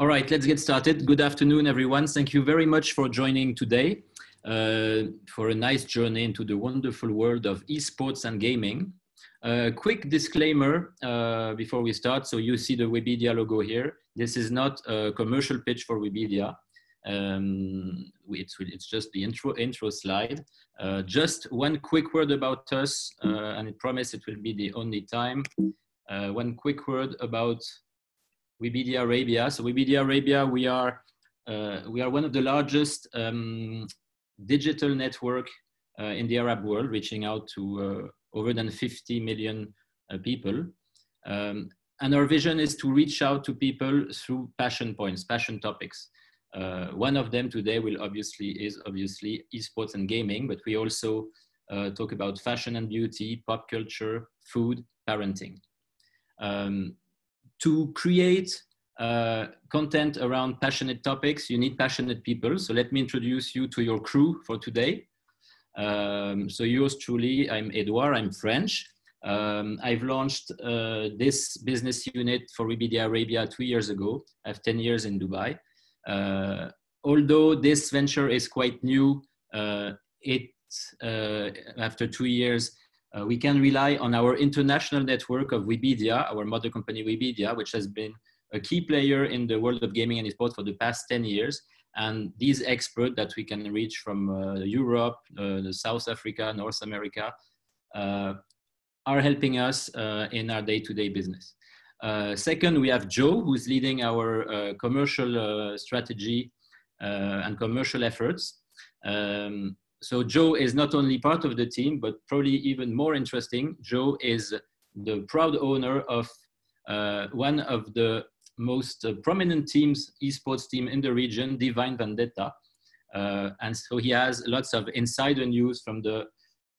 All right, let's get started. Good afternoon, everyone. Thank you very much for joining today uh, for a nice journey into the wonderful world of esports and gaming. Uh, quick disclaimer uh, before we start. So you see the Webedia logo here. This is not a commercial pitch for Webedia. Um, it's, it's just the intro, intro slide. Uh, just one quick word about us, uh, and I promise it will be the only time. Uh, one quick word about Webedia Arabia. So Webedia Arabia, we are uh, we are one of the largest um, digital network uh, in the Arab world, reaching out to uh, over than 50 million uh, people. Um, and our vision is to reach out to people through passion points, passion topics. Uh, one of them today will obviously is obviously esports and gaming, but we also uh, talk about fashion and beauty, pop culture, food, parenting. Um, to create uh, content around passionate topics, you need passionate people. So let me introduce you to your crew for today. Um, so yours truly, I'm Edouard, I'm French. Um, I've launched uh, this business unit for Webedia Arabia two years ago. I have 10 years in Dubai. Uh, although this venture is quite new, uh, it, uh, after two years, uh, we can rely on our international network of Webedia, our mother company Webedia, which has been a key player in the world of gaming and esports for the past 10 years. And these experts that we can reach from uh, Europe, uh, South Africa, North America, uh, are helping us uh, in our day-to-day -day business. Uh, second, we have Joe, who's leading our commercial strategy and commercial efforts. Um, so Joe is not only part of the team, but probably even more interesting, Joe is the proud owner of uh, one of the most uh, prominent teams, esports team in the region, Divine Vendetta. Uh, and so he has lots of insider news from the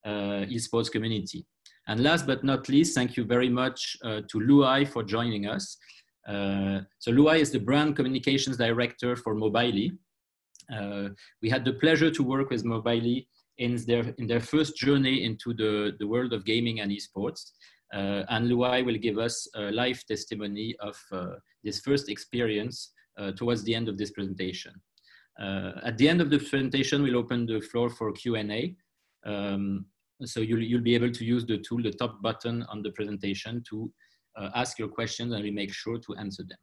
uh, esports community. And last but not least, thank you very much uh, to Loui for joining us. Uh, so Loui is the brand communications director for Mobily. Uh, we had the pleasure to work with Mobily in their, in their first journey into the, the world of gaming and esports. Uh, and Loui will give us a live testimony of uh, this first experience uh, towards the end of this presentation. Uh, at the end of the presentation, we'll open the floor for Q&A. Um, so you'll, you'll be able to use the tool, the top button on the presentation to uh, ask your questions and we make sure to answer them.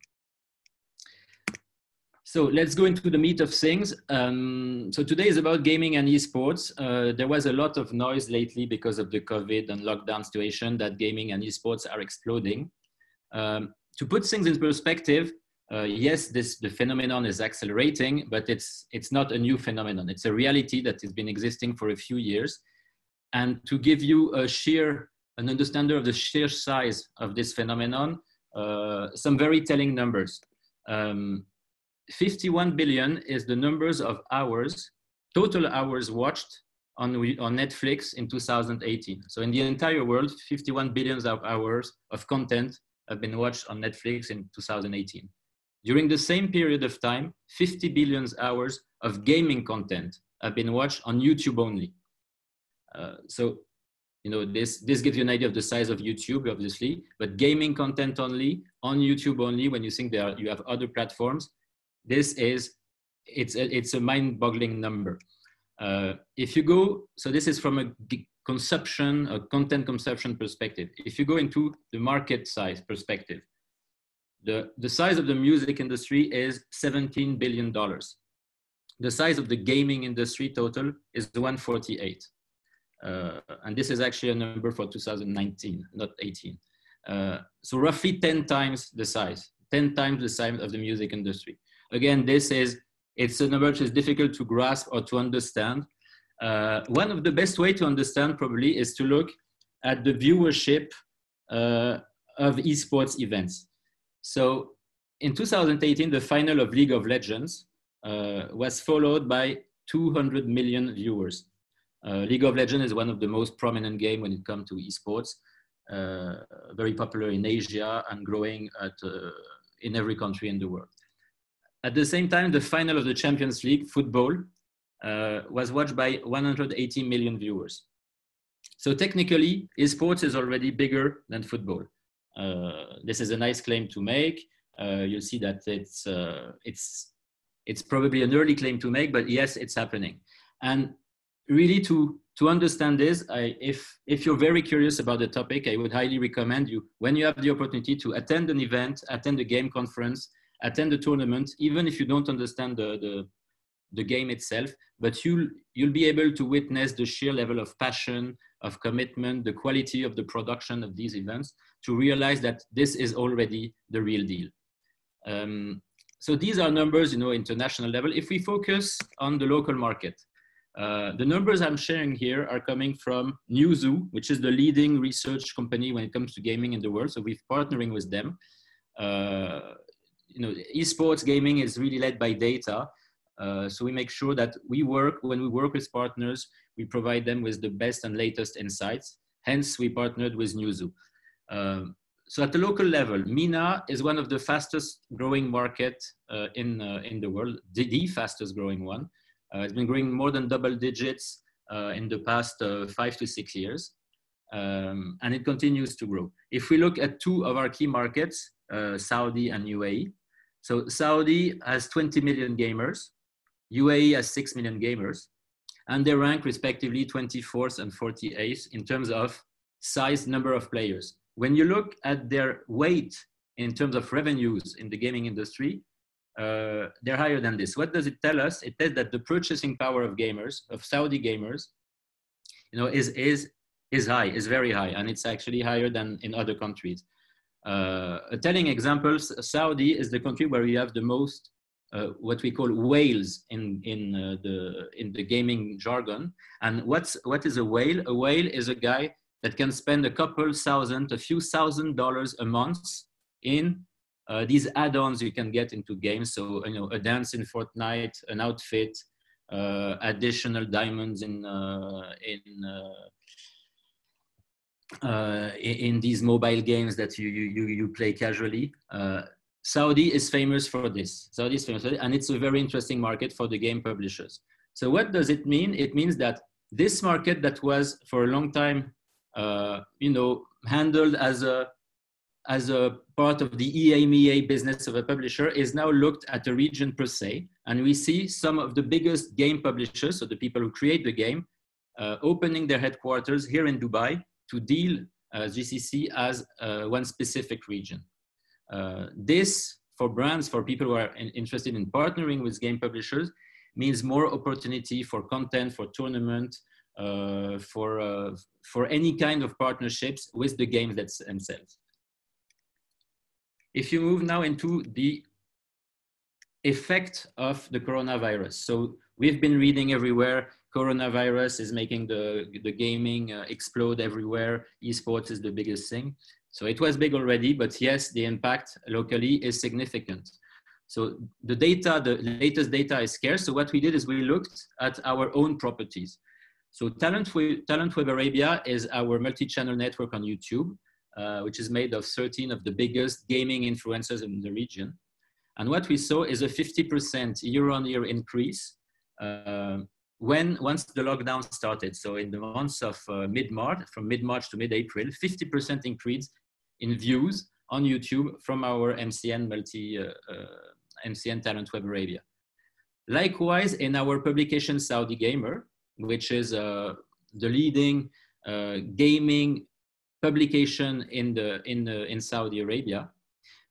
So let's go into the meat of things. Um, so today is about gaming and esports. Uh, there was a lot of noise lately because of the COVID and lockdown situation that gaming and esports are exploding. Um, to put things in perspective, uh, yes, this the phenomenon is accelerating, but it's it's not a new phenomenon. It's a reality that has been existing for a few years. And to give you a sheer an understanding of the sheer size of this phenomenon, uh, some very telling numbers. Um, 51 billion is the numbers of hours, total hours watched on, on Netflix in 2018. So in the entire world, 51 billions of hours of content have been watched on Netflix in 2018. During the same period of time, 50 billion hours of gaming content have been watched on YouTube only. Uh, so, you know, this, this gives you an idea of the size of YouTube, obviously, but gaming content only, on YouTube only, when you think there are, you have other platforms, this is it's a, it's a mind-boggling number. Uh, if you go, so this is from a consumption, a content consumption perspective. If you go into the market size perspective, the, the size of the music industry is $17 billion. The size of the gaming industry total is 148. Uh, and this is actually a number for 2019, not 18. Uh, so roughly 10 times the size, 10 times the size of the music industry. Again, this is, it's a number which is difficult to grasp or to understand. Uh, one of the best way to understand probably is to look at the viewership uh, of esports events. So in 2018, the final of League of Legends uh, was followed by 200 million viewers. Uh, League of Legends is one of the most prominent game when it comes to esports, uh, very popular in Asia and growing at, uh, in every country in the world. At the same time, the final of the Champions League football uh, was watched by 180 million viewers. So technically, esports is already bigger than football. Uh, this is a nice claim to make. uh, you'll see that it's, uh, it's, it's probably an early claim to make, but yes, it's happening. And really to, to understand this, I, if, if you're very curious about the topic, I would highly recommend you, when you have the opportunity to attend an event, attend a game conference, attend the tournament, even if you don't understand the, the, the game itself, but you'll, you'll be able to witness the sheer level of passion, of commitment, the quality of the production of these events to realize that this is already the real deal. Um, so these are numbers, you know, international level. If we focus on the local market, uh, the numbers I'm sharing here are coming from Newzoo, which is the leading research company when it comes to gaming in the world. So we're partnering with them. Uh, you know, esports gaming is really led by data. Uh, so we make sure that we work, when we work with partners, we provide them with the best and latest insights. Hence, we partnered with Newzoo. Um, so at the local level, MENA is one of the fastest growing market uh, in, uh, in the world, the, the, fastest growing one. Uh, it's been growing more than double digits uh, in the past uh, five to six years. Um, and it continues to grow. If we look at two of our key markets, uh, Saudi and UAE. So Saudi has 20 million gamers, UAE has 6 million gamers, and they rank respectively 24th and 48th in terms of size number of players. When you look at their weight in terms of revenues in the gaming industry, uh, they're higher than this. What does it tell us? It tells that the purchasing power of gamers, of Saudi gamers, you know, is, is, is high, is very high, and it's actually higher than in other countries. Uh, a telling example, Saudi is the country where we have the most uh, what we call whales in in uh, the in the gaming jargon. And what's what is a whale? A whale is a guy that can spend a couple thousand, a few thousand dollars a month in uh, these add-ons you can get into games. So you know, a dance in Fortnite, an outfit, uh, additional diamonds in uh, in uh, in these mobile games that you you you play casually. Saudi is famous for this. Saudi is famous it, and it's a very interesting market for the game publishers. So what does it mean? It means that this market that was for a long time, uh, you know, handled as a as a part of the EMEA business of a publisher is now looked at a region per se, and we see some of the biggest game publishers, so the people who create the game, uh, opening their headquarters here in Dubai to deal uh, GCC as uh, one specific region. Uh, this, for brands, for people who are in, interested in partnering with game publishers, means more opportunity for content, for tournament, uh, for, uh, for any kind of partnerships with the games themselves. If you move now into the effect of the coronavirus. So we've been reading everywhere, coronavirus is making the, the gaming uh, explode everywhere. Esports is the biggest thing. So it was big already, but yes, the impact locally is significant. So the data, the latest data is scarce. So what we did is we looked at our own properties. So Talent, Talent Web Arabia is our multi-channel network on YouTube, uh, which is made of 13 of the biggest gaming influencers in the region. And what we saw is a 50% year-on-year increase uh, when once the lockdown started. So in the months of uh, mid-March, from mid-March to mid-April, 50% increase in views on YouTube from our MCN multi uh, uh MCN Talent Web Arabia. Likewise, in our publication Saudi Gamer, which is uh, the leading uh, gaming publication in the in the, in Saudi Arabia,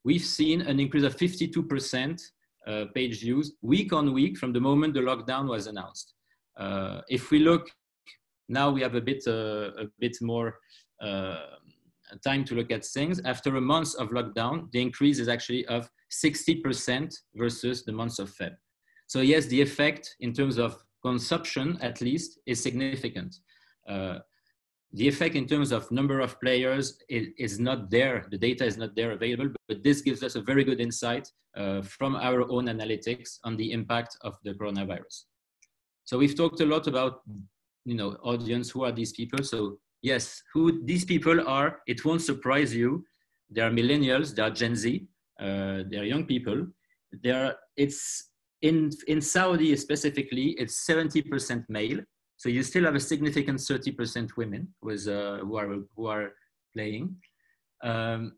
we've seen an increase of 52% uh, page views week on week from the moment the lockdown was announced. Uh, if we look now, we have a bit uh, a bit more time to look at things. After a month of lockdown, the increase is actually of 60% versus the months of Feb. So yes, the effect in terms of consumption, at least, is significant. Uh, the effect in terms of number of players is, is, not there. The data is not there available, but this gives us a very good insight uh, from our own analytics on the impact of the coronavirus. So we've talked a lot about, you know, audience, who are these people? So yes, who these people are, it won't surprise you. They are millennials, they are Gen Z, uh, they are young people. They are, it's in, in Saudi specifically, it's 70% male. So you still have a significant 30% women with, uh, who, are, who are playing. Um,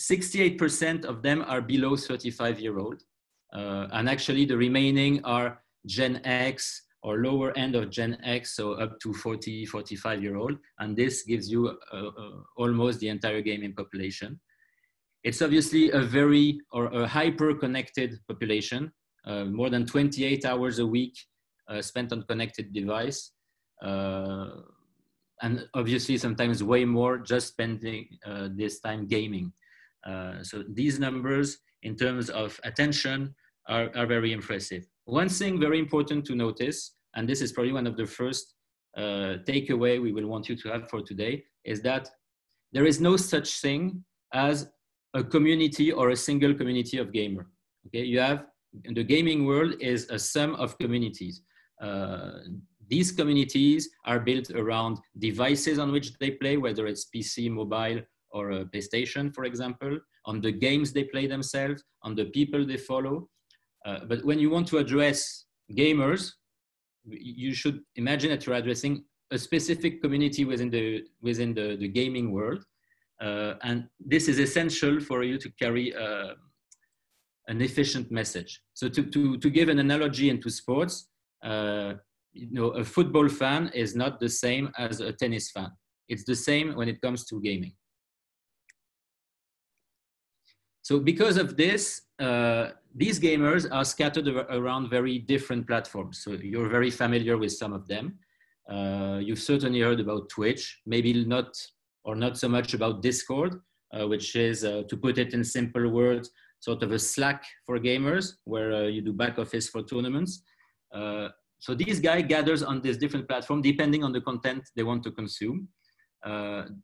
68% of them are below 35 year old. Uh, and actually the remaining are Gen X or lower end of Gen X, so up to 40, 45 year old. And this gives you uh, uh, almost the entire gaming population. It's obviously a very or a hyper connected population, uh, more than 28 hours a week uh, spent on connected device. Uh, and obviously sometimes way more just spending uh, this time gaming. so these numbers in terms of attention are, are very impressive. One thing very important to notice, and this is probably one of the first uh, takeaway we will want you to have for today, is that there is no such thing as a community or a single community of gamer. Okay, you have the gaming world is a sum of communities. Uh, these communities are built around devices on which they play, whether it's PC, mobile, or a PlayStation, for example, on the games they play themselves, on the people they follow. Uh, but when you want to address gamers, you should imagine that you're addressing a specific community within the, within the, the gaming world. Uh, and this is essential for you to carry uh, an efficient message. So to, to, to give an analogy into sports, uh, you know, a football fan is not the same as a tennis fan. It's the same when it comes to gaming. So because of this, uh, these gamers are scattered around very different platforms. So you're very familiar with some of them. Uh, you've certainly heard about Twitch, maybe not or not so much about Discord, uh, which is, uh, to put it in simple words, sort of a Slack for gamers, where uh, you do back office for tournaments. Uh, so this guy gathers on this different platform depending on the content they want to consume.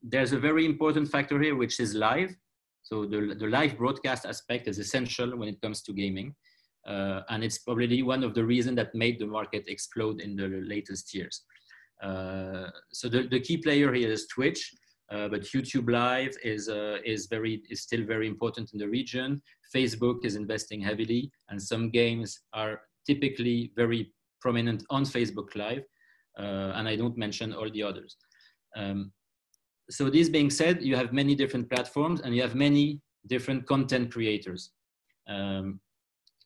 There's a very important factor here, which is live. So the, the live broadcast aspect is essential when it comes to gaming. Uh, and it's probably one of the reasons that made the market explode in the latest years. Uh, so the, the key player here is Twitch, uh, but YouTube Live is, uh, is, very, is still very important in the region. Facebook is investing heavily, and some games are typically very prominent on Facebook Live, uh, and I don't mention all the others. Um, so this being said, you have many different platforms and you have many different content creators. Um,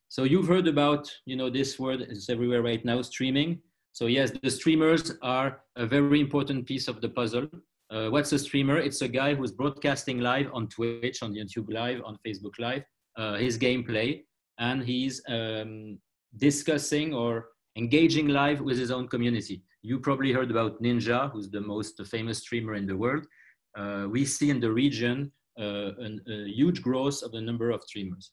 so you've heard about, you know, this word is everywhere right now, streaming. So yes, the streamers are a very important piece of the puzzle. Uh, what's a streamer? It's a guy who's broadcasting live on Twitch, on YouTube Live, on Facebook Live, uh, his gameplay, and he's um, discussing or engaging live with his own community. You probably heard about Ninja, who's the most famous streamer in the world. Uh, we see in the region uh, an, a huge growth of the number of streamers.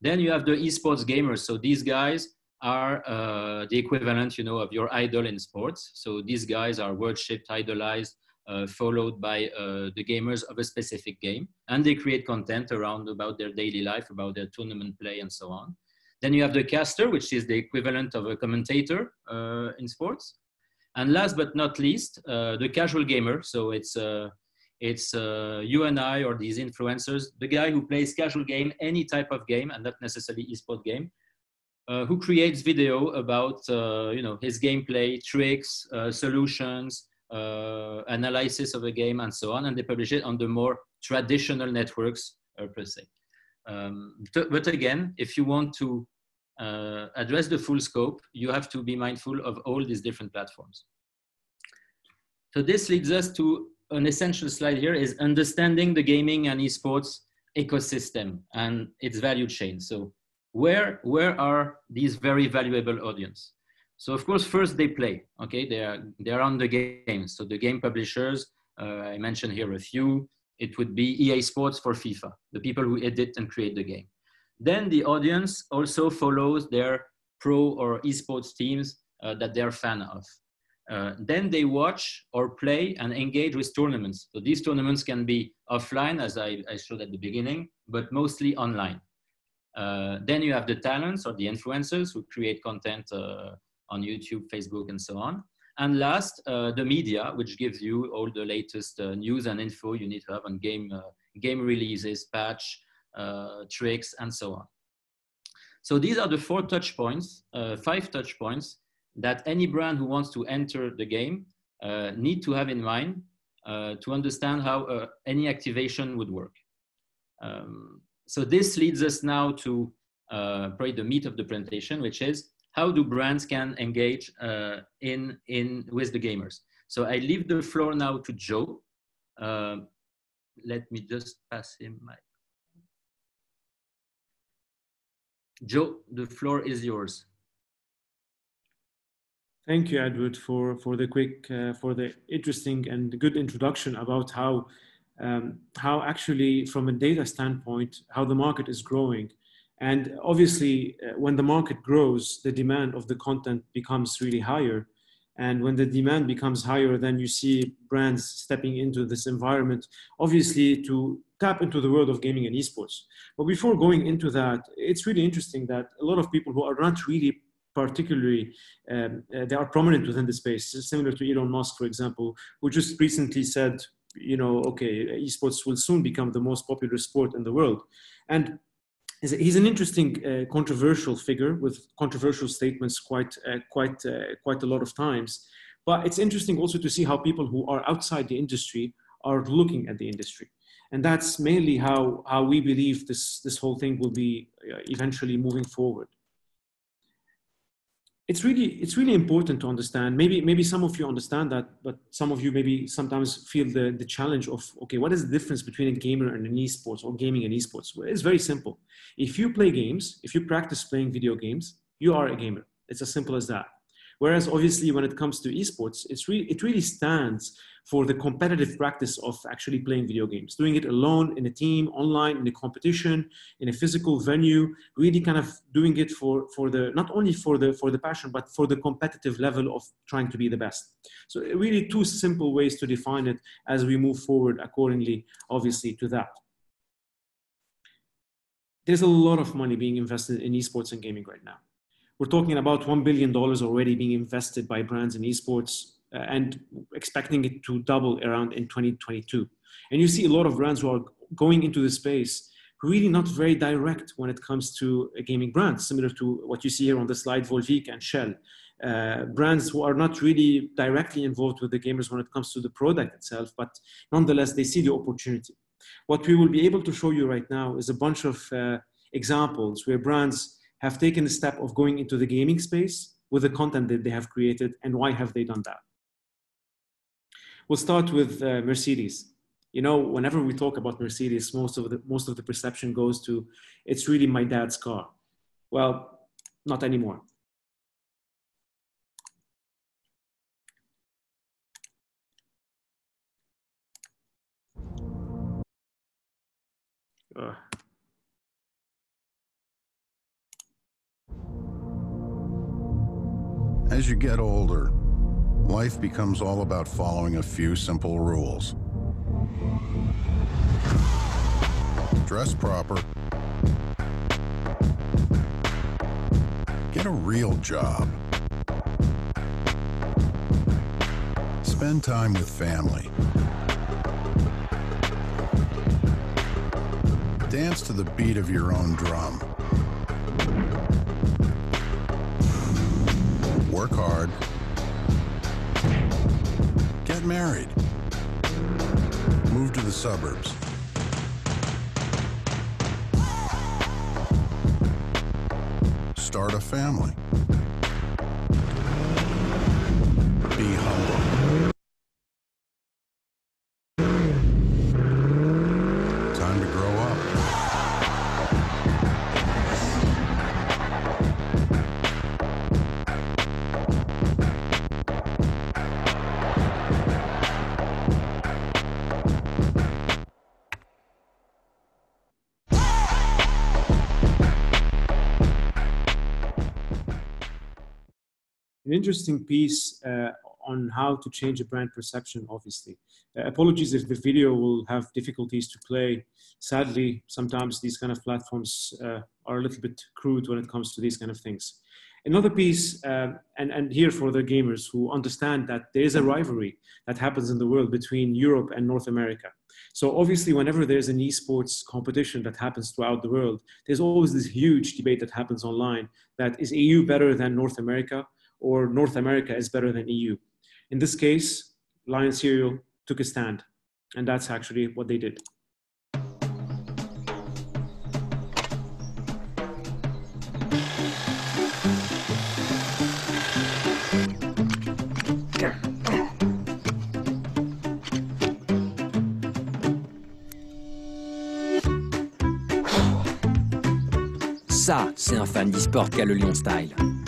Then you have the esports gamers. So these guys are uh, the equivalent, you know, of your idol in sports. So these guys are worshipped, idolized, uh, followed by uh, the gamers of a specific game. And they create content around about their daily life, about their tournament play and so on. Then you have the caster, which is the equivalent of a commentator uh, in sports. And last but not least, uh, the casual gamer. So it's uh, it's uh, you and I or these influencers, the guy who plays casual game, any type of game, and not necessarily esport game, uh, who creates video about uh, you know his gameplay, tricks, uh, solutions, analysis of a game, and so on, and they publish it on the more traditional networks per se. Um, but again, if you want to uh, address the full scope, you have to be mindful of all these different platforms. So this leads us to an essential slide here is understanding the gaming and esports ecosystem and its value chain. So where, where are these very valuable audience? So of course, first they play, okay? They are, they are on the game. So the game publishers, uh, I mentioned here a few, it would be EA Sports for FIFA, the people who edit and create the game. Then the audience also follows their pro or esports teams uh, that they're fan of. Uh, then they watch or play and engage with tournaments. So these tournaments can be offline, as I, I showed at the beginning, but mostly online. Uh, then you have the talents or the influencers who create content uh, on YouTube, Facebook, and so on. And last, uh, the media, which gives you all the latest uh, news and info you need to have on game, game releases, patch, tricks, and so on. So these are the four touch points, uh, five touch points that any brand who wants to enter the game uh, need to have in mind to understand how any activation would work. Um, so this leads us now to uh, probably the meat of the presentation, which is how do brands can engage uh, in, in with the gamers. So I leave the floor now to Joe. Uh, let me just pass him my. Joe, the floor is yours. Thank you, Edouard, for, for the quick, uh, for the interesting and good introduction about how, um, how actually from a data standpoint, how the market is growing. And obviously, uh, when the market grows, the demand of the content becomes really higher. And when the demand becomes higher, then you see brands stepping into this environment, obviously to tap into the world of gaming and esports. But before going into that, it's really interesting that a lot of people who are not really particularly um, uh, they are prominent within the space, similar to Elon Musk, for example, who just recently said, you know, okay, esports will soon become the most popular sport in the world. And he's an interesting, uh, controversial figure with controversial statements quite, uh, quite, uh, quite a lot of times. But it's interesting also to see how people who are outside the industry are looking at the industry. And that's mainly how, how we believe this, this whole thing will be uh, eventually moving forward it's really it's really important to understand. Maybe maybe some of you understand that but some of you maybe sometimes feel the the challenge of okay what is the difference between a gamer and an esports or gaming and esports? Well, it's very simple. If you play games if you practice playing video games you are a gamer. It's as simple as that whereas obviously when it comes to esports it's really it really stands for the competitive practice of actually playing video games, doing it alone, in a team, online, in a competition, in a physical venue, really kind of doing it for, for the, not only for the, for the passion, but for the competitive level of trying to be the best. So really two simple ways to define it as we move forward accordingly, obviously to that. There's a lot of money being invested in esports and gaming right now. We're talking about $1 billion already being invested by brands in esports uh, and expecting it to double around in 2022. And you see a lot of brands who are going into the space really not very direct when it comes to gaming brands, similar to what you see here on the slide, Volvic and Shell. Uh, brands who are not really directly involved with the gamers when it comes to the product itself, but nonetheless, they see the opportunity. What we will be able to show you right now is a bunch of uh, examples where brands have taken the step of going into the gaming space with the content that they have created and why have they done that. We'll start with uh, Mercedes. You know, whenever we talk about Mercedes, most of the most of the perception goes to it's really my dad's car. Well, not anymore. Uh. As you get older, life becomes all about following a few simple rules. Dress proper. Get a real job. Spend time with family. Dance to the beat of your own drum. Work hard get married. Move to the suburbs. Start a family. Interesting piece uh, on how to change a brand perception, obviously. Uh, apologies if the video will have difficulties to play. Sadly, sometimes these kind of platforms uh, are a little bit crude when it comes to these kind of things. Another piece, uh, and, and here for the gamers who understand that there is a rivalry that happens in the world between Europe and North America. So obviously, whenever there's an esports competition that happens throughout the world, there's always this huge debate that happens online that is EU better than North America? or North America is better than EU. In this case, Lion Cereal took a stand, and that's actually what they did. Ça, c'est un fan d'e-sport qu'a le Lion Style.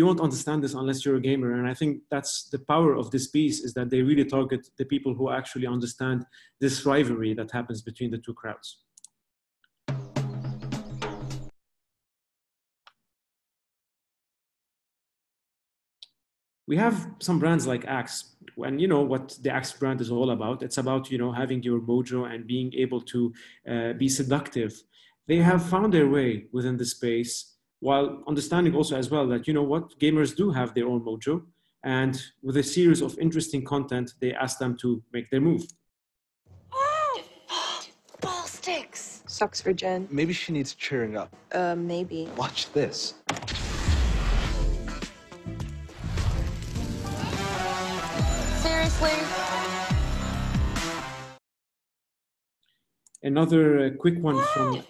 You won't understand this unless you're a gamer and i think that's the power of this piece is that they really target the people who actually understand this rivalry that happens between the two crowds. We have some brands like axe and you know what the axe brand is all about. It's about you know having your mojo and being able to uh, be seductive. They have found their way within the space while understanding also as well that you know what gamers do have their own mojo and with a series of interesting content they ask them to make their move. Oh, ball sticks. Sucks for jen. Maybe she needs cheering up. Uh maybe. Watch this. Seriously? Another uh, quick one from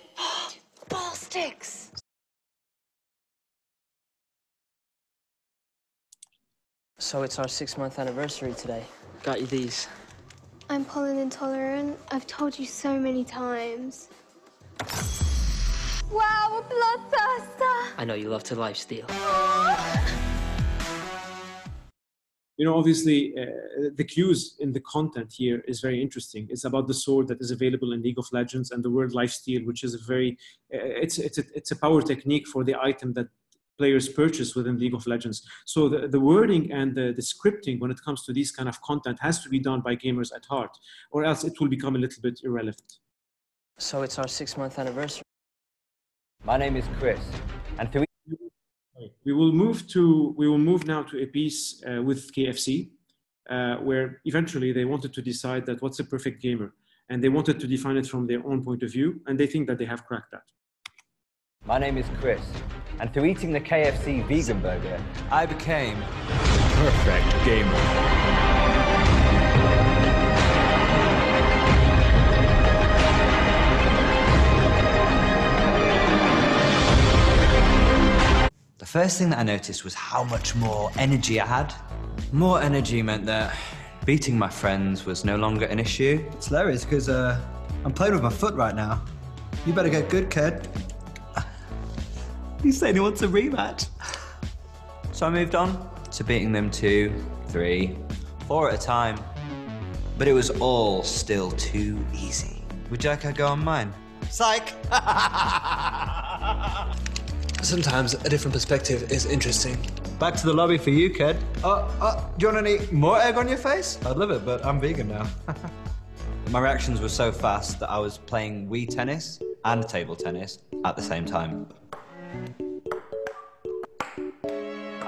So it's our six month anniversary today. Got you these. I'm pollen intolerant. I've told you so many times. Wow, a bloodthirster! I know you love to life steal. You know, obviously, uh, the cues in the content here is very interesting. It's about the sword that is available in League of Legends and the word lifesteal, which is a very, uh, it's, it's, a, it's a power technique for the item that players purchase within League of Legends. So the, the wording and the, the scripting when it comes to these kind of content has to be done by gamers at heart, or else it will become a little bit irrelevant. So it's our six month anniversary. My name is Chris, and to we will move to we will move now to a piece uh, with KFC, uh, where eventually they wanted to decide that what's a perfect gamer, and they wanted to define it from their own point of view, and they think that they have cracked that. My name is Chris, and through eating the KFC vegan burger, I became perfect gamer. The first thing that I noticed was how much more energy I had. More energy meant that beating my friends was no longer an issue. It's hilarious because uh, I'm playing with my foot right now. You better get good, kid. He said he wants a rematch. So I moved on to beating them two, three, four at a time. But it was all still too easy. Would you like to go on mine? Psych! Sometimes a different perspective is interesting. Back to the lobby for you, kid. Uh, uh, do you want any more egg on your face? I'd love it, but I'm vegan now. My reactions were so fast that I was playing Wii tennis and table tennis at the same time.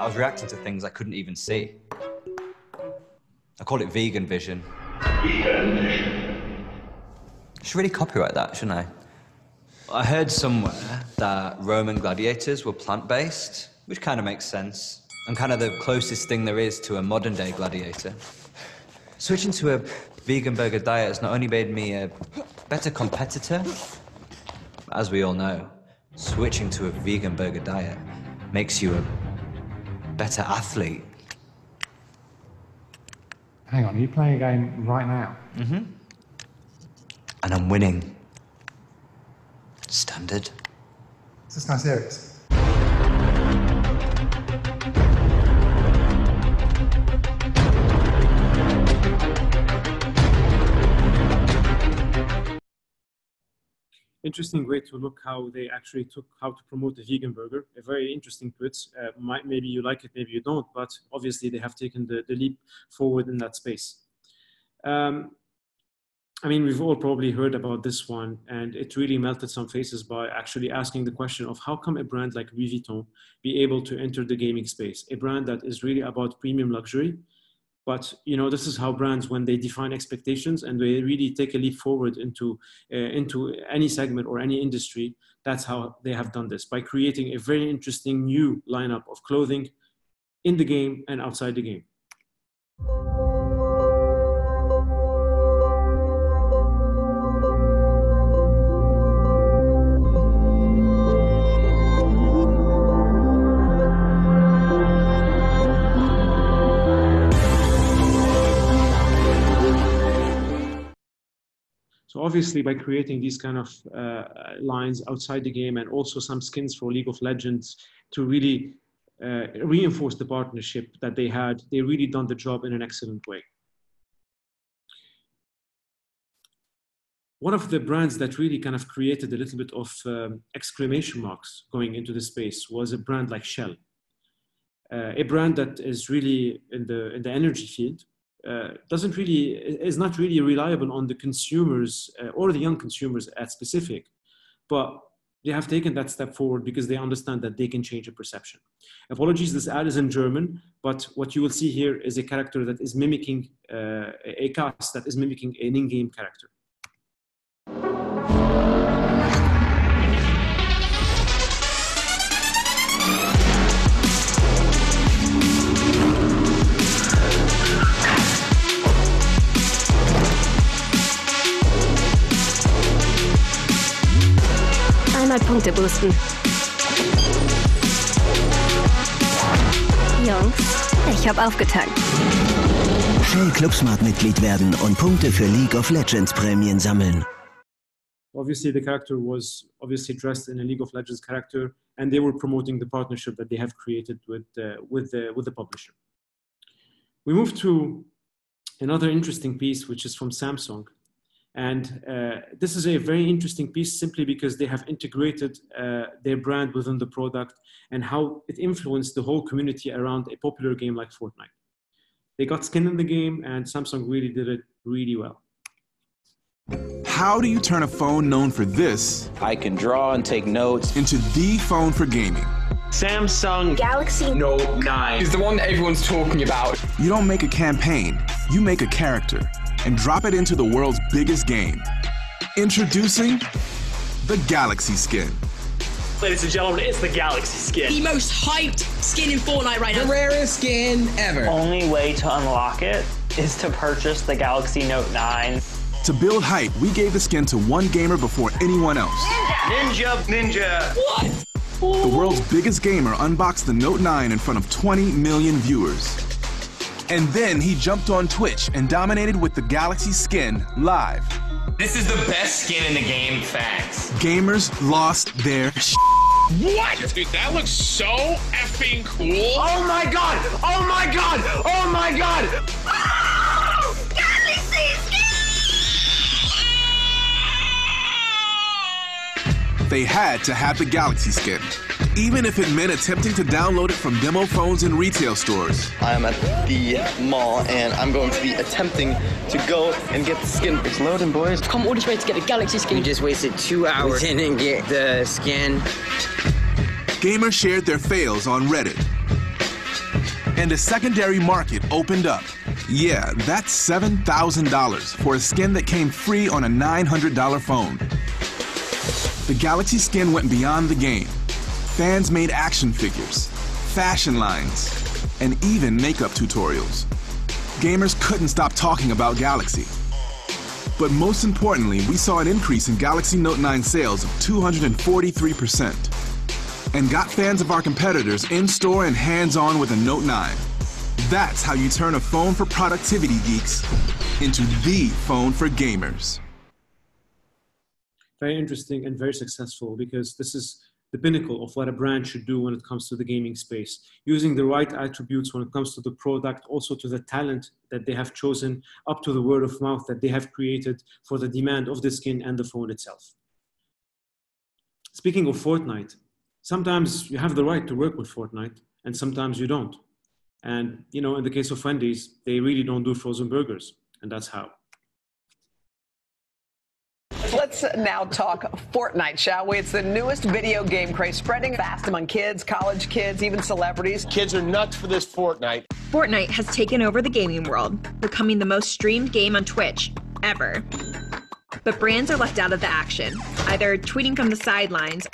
I was reacting to things I couldn't even see. I call it vegan vision. Vegan vision. I should really copyright that, shouldn't I? I heard somewhere that Roman gladiators were plant based, which kind of makes sense, and kind of the closest thing there is to a modern day gladiator. Switching to a vegan burger diet has not only made me a better competitor, as we all know, switching to a vegan burger diet makes you a better athlete. Hang on, are you playing a game right now? Mm-hmm. And I'm winning. Standard. Is this of serious? Interesting way to look how they actually took how to promote the vegan burger. A very interesting twist. Uh, might, maybe you like it, maybe you don't, but obviously they have taken the, the leap forward in that space. Um, I mean, we've all probably heard about this one, and it really melted some faces by actually asking the question of how come a brand like Louis Vuitton be able to enter the gaming space, a brand that is really about premium luxury, but you know this is how brands when they define expectations and they really take a leap forward into uh, into any segment or any industry that's how they have done this by creating a very interesting new lineup of clothing in the game and outside the game obviously by creating these kind of uh, lines outside the game and also some skins for League of Legends to really uh, reinforce the partnership that they had, they really done the job in an excellent way. One of the brands that really kind of created a little bit of um, exclamation marks going into the space was a brand like Shell. Uh, a brand that is really in the, in the energy field, uh, doesn't really is not really reliable on the consumers uh, or the young consumers at specific. But they have taken that step forward because they understand that they can change a perception. Apologies this ad is in german but what you will see here is a character that is mimicking uh, a cast that is mimicking an in-game character Einmal Punkte boosten. Jungs, ich habe aufgetankt. Shell Clubsmart-Mitglied werden und Punkte für League of Legends Prämien sammeln. Obviously, the character was obviously dressed in a League of Legends character, and they were promoting the partnership that they have created with uh, with the with the publisher. We move to another interesting piece, which is from Samsung, and uh, this is a very interesting piece simply because they have integrated uh, their brand within the product and how it influenced the whole community around a popular game like Fortnite. They got skin in the game, and Samsung really did it really well. How do you turn a phone known for this? I can draw and take notes. Into the phone for gaming. Samsung Galaxy Note 9 is the one that everyone's talking about. You don't make a campaign, you make a character and drop it into the world's biggest game. Introducing the Galaxy Skin. Ladies and gentlemen, it's the Galaxy Skin. The most hyped skin in Fortnite right now. The rarest skin ever. Only way to unlock it is to purchase the Galaxy Note 9. To build hype, we gave the skin to one gamer before anyone else. Ninja! Ninja! What? The world's biggest gamer unboxed the Note 9 in front of 20 million viewers. And then he jumped on Twitch and dominated with the Galaxy skin live. This is the best skin in the game, facts. Gamers lost their sh- What? Dude, that looks so effing cool. Oh my god! Oh my god! Oh my god! They had to have the Galaxy skin even if it meant attempting to download it from demo phones in retail stores. I'm at the mall and I'm going to be attempting to go and get the skin. It's loading, boys. Come all this way to get a Galaxy skin. We just wasted two hours. We didn't get the skin. Gamers shared their fails on Reddit. And a secondary market opened up. Yeah, that's $7,000 for a skin that came free on a $900 phone. The Galaxy skin went beyond the game Fans made action figures, fashion lines, and even makeup tutorials. Gamers couldn't stop talking about Galaxy. But most importantly, we saw an increase in Galaxy Note 9 sales of 243%, and got fans of our competitors in-store and hands-on with a Note 9. That's how you turn a phone for productivity geeks into the phone for gamers. Very interesting and very successful because this is the pinnacle of what a brand should do when it comes to the gaming space, using the right attributes when it comes to the product, also to the talent that they have chosen, up to the word of mouth that they have created for the demand of the skin and the phone itself. Speaking of Fortnite, sometimes you have the right to work with Fortnite, and sometimes you don't. And, you know, in the case of Wendy's, they really don't do frozen burgers, and that's how. Let's now talk Fortnite, shall we? It's the newest video game craze spreading fast among kids, college kids, even celebrities. Kids are nuts for this Fortnite. Fortnite has taken over the gaming world, becoming the most streamed game on Twitch ever. But brands are left out of the action, either tweeting from the sidelines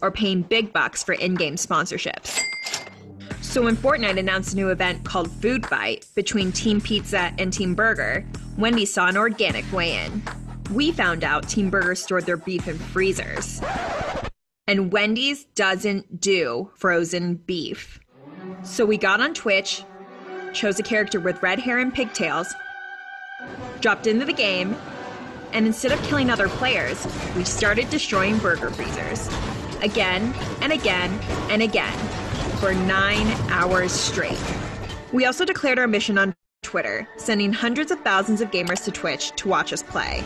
or paying big bucks for in game sponsorships. So when Fortnite announced a new event called Food Fight between Team Pizza and Team Burger, Wendy saw an organic way in. We found out Team Burger stored their beef in freezers. And Wendy's doesn't do frozen beef. So we got on Twitch, chose a character with red hair and pigtails, dropped into the game, and instead of killing other players, we started destroying burger freezers. Again and again and again for nine hours straight. We also declared our mission on Twitter, sending hundreds of thousands of gamers to Twitch to watch us play.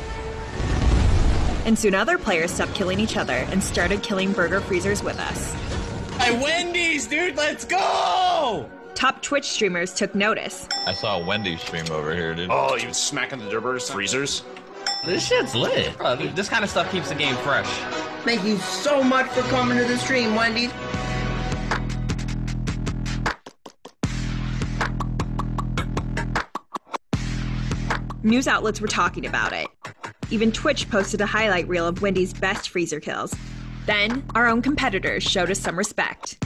And soon other players stopped killing each other and started killing burger freezers with us. Hey, Wendy's, dude, let's go! Top Twitch streamers took notice. I saw a Wendy's stream over here, dude. Oh, you smacking the burgers, freezers? This shit's lit. Bro, this kind of stuff keeps the game fresh. Thank you so much for coming to the stream, Wendy's. News outlets were talking about it. Even Twitch posted a highlight reel of Wendy's best freezer kills. Then, our own competitors showed us some respect.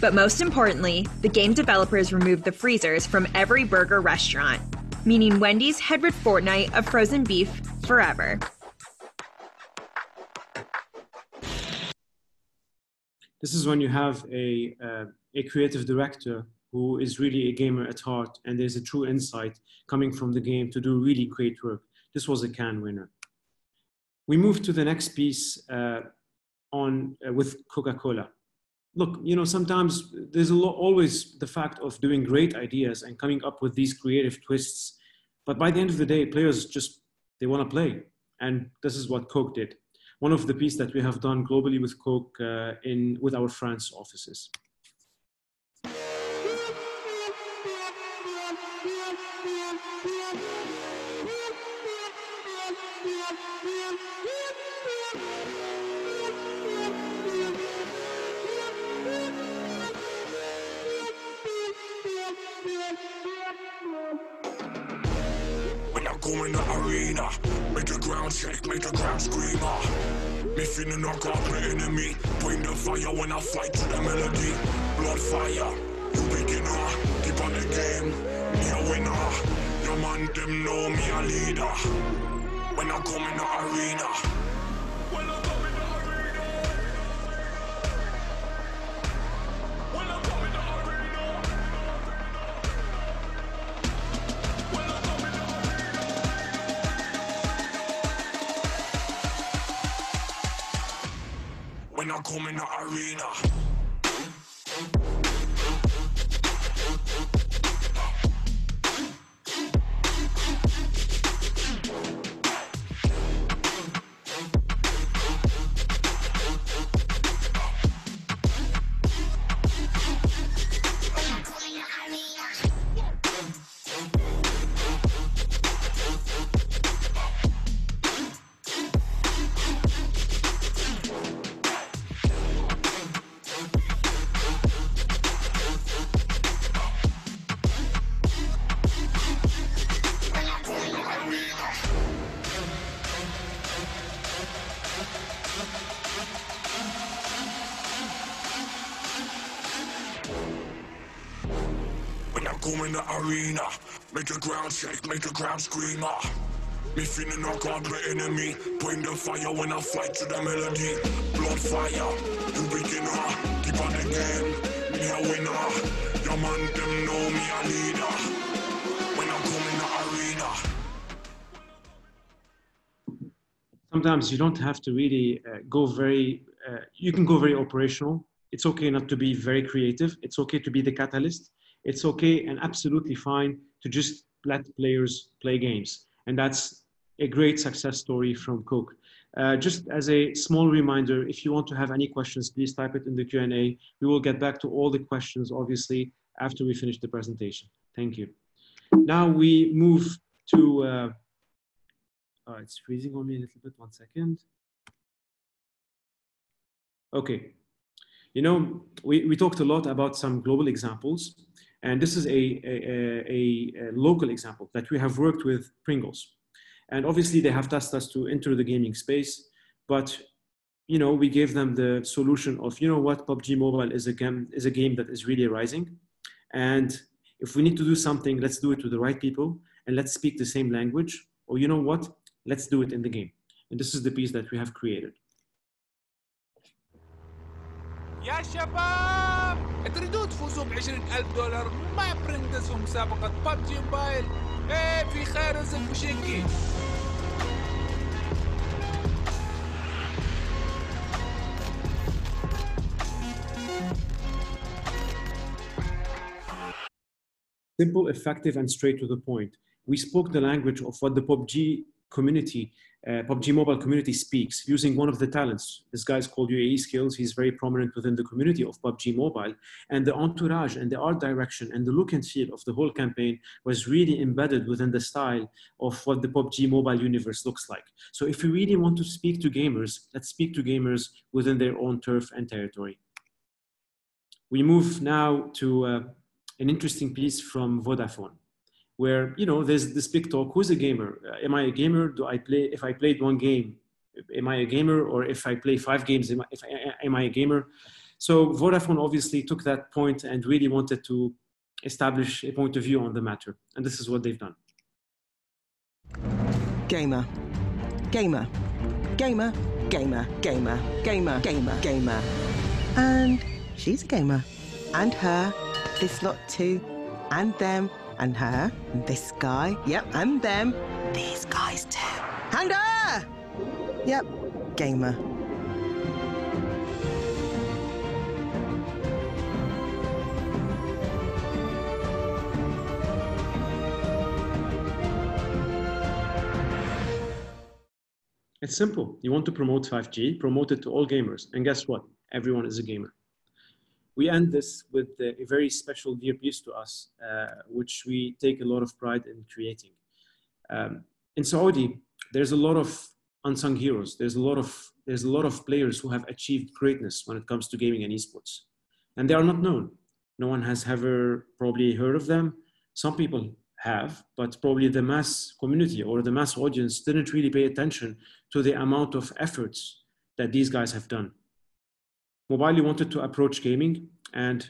But most importantly, the game developers removed the freezers from every burger restaurant, meaning Wendy's had rid Fortnite of frozen beef forever. This is when you have a, uh, a creative director who is really a gamer at heart and there's a true insight coming from the game to do really great work. This was a Cannes winner. We move to the next piece uh, on uh, with Coca-Cola look, you know, sometimes there's a lot, always the fact of doing great ideas and coming up with these creative twists. But by the end of the day, players just, they want to play. And this is what Coke did. One of the pieces that we have done globally with Coke uh, in, with our France offices. Go in the arena. Make the ground shake, make the ground scream. Ah. Me finna knock out my enemy. Bring the fire when I fight to the melody. Blood fire, you beginner. Keep on the game, me a winner. Your man them know me a leader. When I come in the arena. Make the ground shake, make the ground scream. Ah. Me finna knock out my enemy. Bring the fire when I fight to the melody. Blood fire, you beginner. Keep on the game, me a winner. Your man them know me a leader. When I come in the arena. Sometimes you don't have to really uh, go very. Uh, you can go very operational. It's okay not to be very creative. It's okay to be the catalyst it's okay and absolutely fine to just let players play games. And that's a great success story from Coke. Uh, just as a small reminder, if you want to have any questions, please type it in the Q&A. We will get back to all the questions, obviously, after we finish the presentation. Thank you. Now we move to, uh, oh, it's freezing on me a little bit, one second. Okay. You know, we, we talked a lot about some global examples. And this is a, a, a, a, local example that we have worked with Pringles. And obviously they have tasked us to enter the gaming space, but you know, we gave them the solution of, you know what, PUBG Mobile is a game, is a game that is really rising. And if we need to do something, let's do it to the right people and let's speak the same language. Or you know what, let's do it in the game. And this is the piece that we have created. يا شباب تريدون تفوزوا ب ألف دولار مع برندس ومسابقة ببجي موبايل ايه في خارز البوشينكي Simple, effective, and straight to the point. We spoke the language of what the PUBG community, uh, PUBG mobile community speaks using one of the talents. This guy is called UAE Skills. He's very prominent within the community of PUBG mobile. And the entourage and the art direction and the look and feel of the whole campaign was really embedded within the style of what the PUBG mobile universe looks like. So if we really want to speak to gamers, let's speak to gamers within their own turf and territory. We move now to uh, an interesting piece from Vodafone, where you know there's this big talk: who's a gamer? Am I a gamer? Do I play? If I played one game, am I a gamer? Or if I play five games, am I, if am I a gamer? So Vodafone obviously took that point and really wanted to establish a point of view on the matter, and this is what they've done. Gamer, gamer, gamer, gamer, gamer, gamer, gamer, gamer, and she's a gamer, and her this lot too, and them, and her, and this guy, yep, and them, these guys too, and her! Yep, gamer. It's simple. You want to promote 5G, promote it to all gamers. And guess what? Everyone is a gamer we end this with a very special dear piece to us, uh, which we take a lot of pride in creating. Um, in Saudi, there's a lot of unsung heroes. There's a lot of there's a lot of players who have achieved greatness when it comes to gaming and esports, and they are not known. No one has ever probably heard of them. Some people have, but probably the mass community or the mass audience didn't really pay attention to the amount of efforts that these guys have done. Mobily wanted to approach gaming, and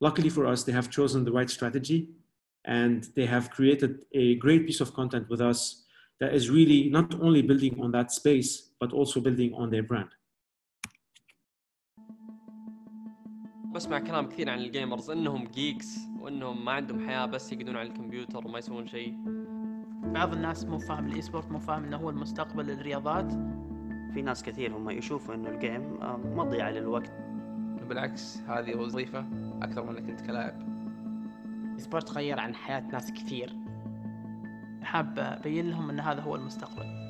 luckily for us, they have chosen the right strategy and they have created a great piece of content with us that is really not only building on that space, but also building on their brand. بسمع كلام كثير عن الجيمرز انهم جيكس وانهم ما عندهم حياه بس يقعدون على الكمبيوتر وما يسوون شيء بعض الناس مو فاهم الاي سبورت مو فاهم انه هو المستقبل للرياضات في ناس كثير هم يشوفوا إنه الجيم مضيعة للوقت. بالعكس هذه وظيفة أكثر من إنك أنت كلاعب. سبورت تغير عن حياة ناس كثير. حاب أبين لهم أن هذا هو المستقبل.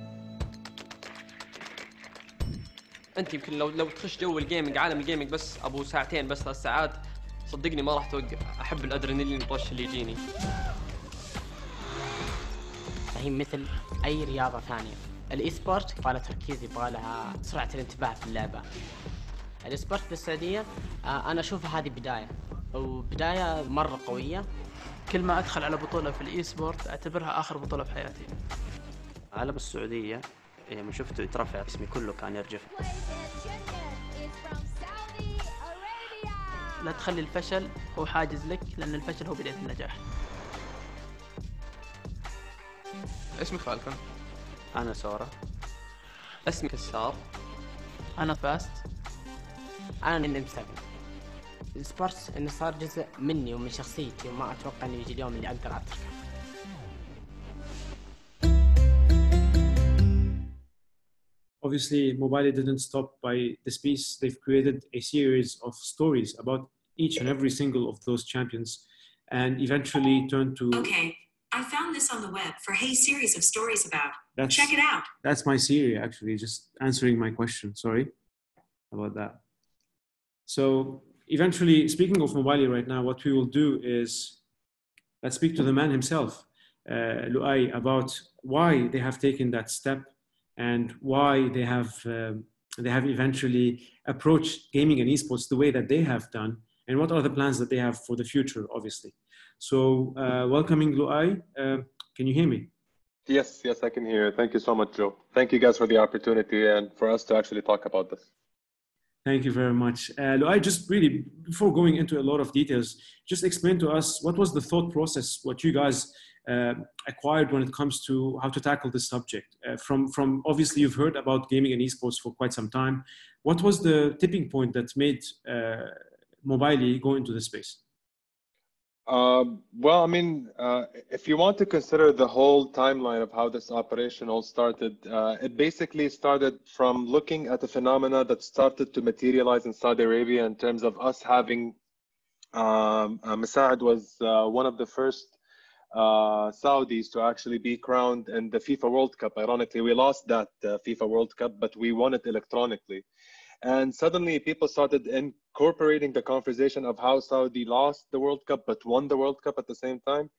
أنت يمكن لو لو تخش جو الجيمنج عالم الجيمنج بس أبو ساعتين بس ثلاث ساعات صدقني ما راح توقف. أحب الأدرينالين الرش اللي يجيني. هي مثل أي رياضة ثانية. الاي سبورت يبغى لها تركيز يبغى لها سرعة الانتباه في اللعبة. الاي سبورت بالسعوديه آه، أنا أشوفها هذه بداية. وبداية مرة قوية. كل ما أدخل على بطولة في الاي سبورت أعتبرها آخر بطولة في حياتي. علم السعودية يوم شفته يترفع اسمي كله كان يرجف لا تخلي الفشل هو حاجز لك لأن الفشل هو بداية النجاح. اسمك فالكون. أنا سورة اسمي كسار أنا فاست أنا نم 7 السبورت إنه صار جزء مني ومن شخصيتي وما أتوقع إنه يجي اليوم اللي أقدر أتركه Obviously, Mobile didn't stop by this piece. They've created a series of stories about each and every single of those champions and eventually turned to okay I found this on the web for Hey series of stories about. That's, Check it out. That's my Siri, actually, just answering my question. Sorry about that. So, eventually, speaking of Mobily right now, what we will do is let's speak to the man himself, uh, Loui, about why they have taken that step and why they have, um, they have eventually approached gaming and esports the way that they have done, and what are the plans that they have for the future, obviously. So uh, welcoming Loui, uh, can you hear me? Yes, yes, I can hear. Thank you so much, Joe. Thank you guys for the opportunity and for us to actually talk about this. Thank you very much. Uh, I just really, before going into a lot of details, just explain to us what was the thought process, what you guys uh, acquired when it comes to how to tackle this subject. Uh, from, from obviously you've heard about gaming and esports for quite some time. What was the tipping point that made uh, Mobily go into this space? Um, well, I mean, uh, if you want to consider the whole timeline of how this operation all started, uh, it basically started from looking at a phenomena that started to materialize in Saudi Arabia in terms of us having. Um, uh, was uh, one of the first uh, Saudis to actually be crowned in the FIFA World Cup. Ironically, we lost that uh, FIFA World Cup, but we won it electronically. And suddenly people started incorporating the conversation of how Saudi lost the World Cup but won the World Cup at the same time.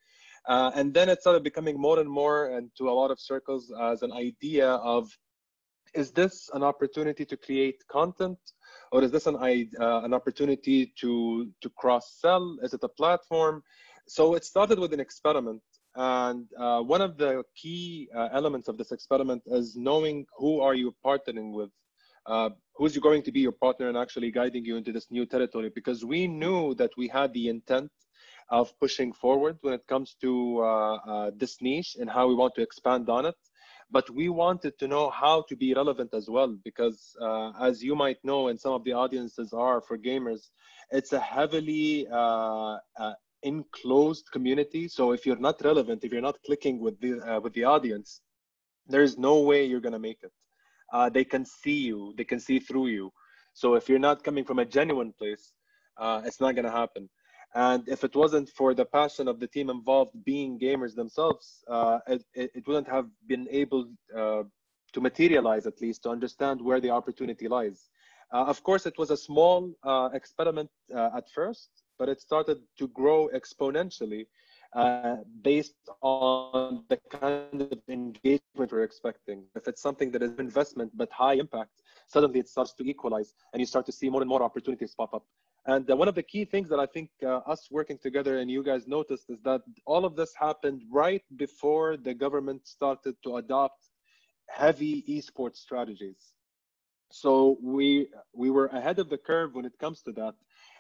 Uh, and then it started becoming more and more into a lot of circles as an idea of is this an opportunity to create content or is this an, uh, an opportunity to, to cross sell? Is it a platform? So it started with an experiment. And uh, one of the key uh, elements of this experiment is knowing who are you partnering with uh, who's going to be your partner and actually guiding you into this new territory? Because we knew that we had the intent of pushing forward when it comes to uh, uh, this niche and how we want to expand on it. But we wanted to know how to be relevant as well because uh, as you might know and some of the audiences are for gamers it's a heavily uh, uh, enclosed community. So if you're not relevant if you're not clicking with the with the audience there's no way you're going to make it uh, they can see you, they can see through you. So if you're not coming from a genuine place, uh, it's not going to happen. And if it wasn't for the passion of the team involved being gamers themselves, uh, it, it, wouldn't have been able uh, to materialize, at least, to understand where the opportunity lies. Uh, of course, it was a small uh, experiment at first, but it started to grow exponentially uh, based on the kind of engagement we're expecting. If it's something that is investment but high impact, suddenly it starts to equalize and you start to see more and more opportunities pop up. And uh, one of the key things that I think uh, us working together and you guys noticed is that all of this happened right before the government started to adopt heavy esports strategies. So we we were ahead of the curve when it comes to that,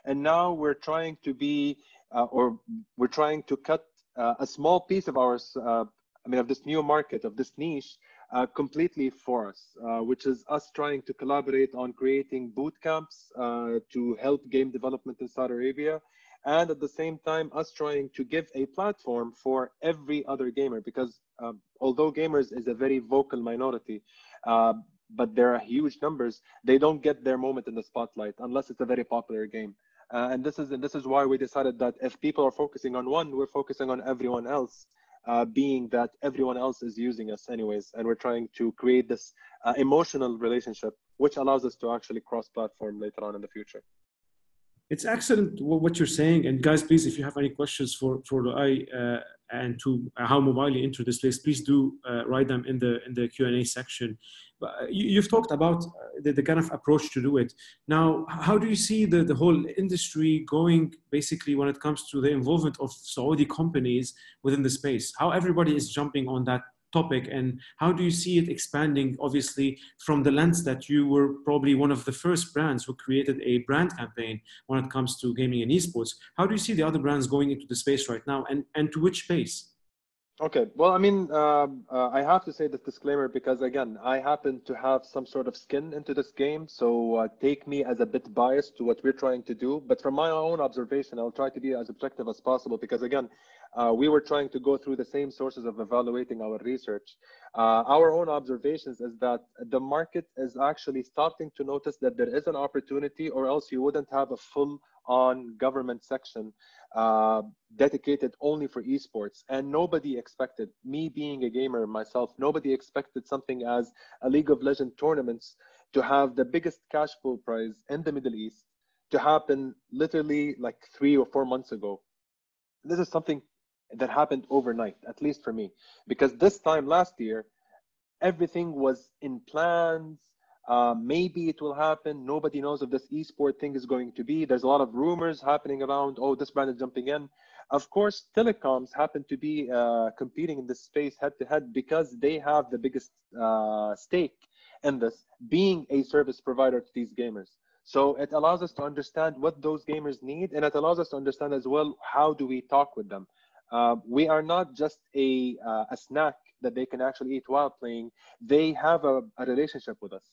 and now we're trying to be uh, or we're trying to cut uh, a small piece of ours, uh, I mean, of this new market, of this niche, uh, completely for us, uh, which is us trying to collaborate on creating boot camps uh, to help game development in Saudi Arabia. And at the same time, us trying to give a platform for every other gamer, because um, although gamers is a very vocal minority, but there are huge numbers, they don't get their moment in the spotlight unless it's a very popular game. Uh, and this is and this is why we decided that if people are focusing on one, we're focusing on everyone else, uh, being that everyone else is using us anyways, and we're trying to create this uh, emotional relationship, which allows us to actually cross-platform later on in the future. It's excellent what you're saying, and guys, please, if you have any questions for for I uh, and to how Mobily enter this place, please do uh, write them in the in the Q and A section. But you, have talked about uh, the, the, kind of approach to do it. Now, how do you see the, the whole industry going basically when it comes to the involvement of Saudi companies within the space? How everybody is jumping on that topic and how do you see it expanding obviously from the lens that you were probably one of the first brands who created a brand campaign when it comes to gaming and esports? How do you see the other brands going into the space right now and and to which space Okay. Well, I mean, um, uh, I have to say this disclaimer because again, I happen to have some sort of skin into this game, so uh, take me as a bit biased to what we're trying to do. But from my own observation, I'll try to be as objective as possible because again, uh, we were trying to go through the same sources of evaluating our research. Uh, our own observations is that the market is actually starting to notice that there is an opportunity, or else you wouldn't have a full on government section uh, dedicated only for esports. And nobody expected, me being a gamer myself, nobody expected something as a League of Legends tournaments to have the biggest cash pool prize in the Middle East to happen literally like three or four months ago. This is something that happened overnight, at least for me, because this time last year, everything was in plans, uh, maybe it will happen. Nobody knows if this esport thing is going to be. There's a lot of rumors happening around. Oh, this brand is jumping in. Of course, telecoms happen to be uh, competing in this space head to head because they have the biggest uh, stake in this, being a service provider to these gamers. So it allows us to understand what those gamers need, and it allows us to understand as well how do we talk with them. Uh, we are not just a uh, a snack that they can actually eat while playing. They have a, a relationship with us,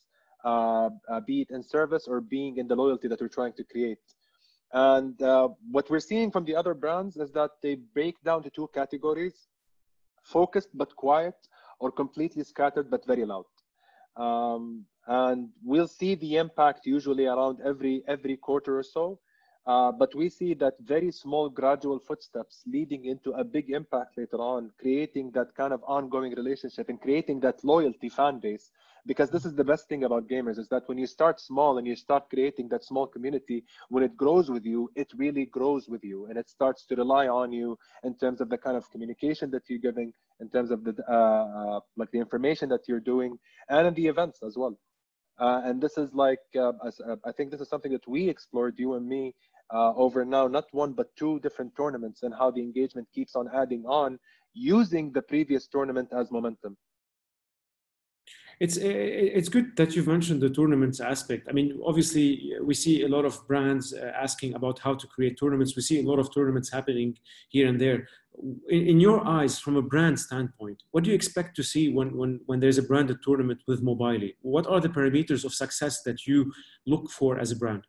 be it in service or being in the loyalty that we're trying to create. And uh, what we're seeing from the other brands is that they break down to two categories: focused but quiet, or completely scattered but very loud. Um, and we'll see the impact usually around every every quarter or so. Uh, but we see that very small gradual footsteps leading into a big impact later on, creating that kind of ongoing relationship and creating that loyalty fan base because this is the best thing about gamers is that when you start small and you start creating that small community when it grows with you it really grows with you and it starts to rely on you in terms of the kind of communication that you're giving in terms of the uh, uh, like the information that you're doing and in the events as well. Uh, and this is like uh, uh, i think this is something that we explored you and me over now not one but two different tournaments and how the engagement keeps on adding on using the previous tournament as momentum it's it's good that you've mentioned the tournaments aspect. I mean, obviously, we see a lot of brands uh, asking about how to create tournaments. We see a lot of tournaments happening here and there. In, in, your eyes, from a brand standpoint, what do you expect to see when when when there's a branded tournament with Mobily? What are the parameters of success that you look for as a brand?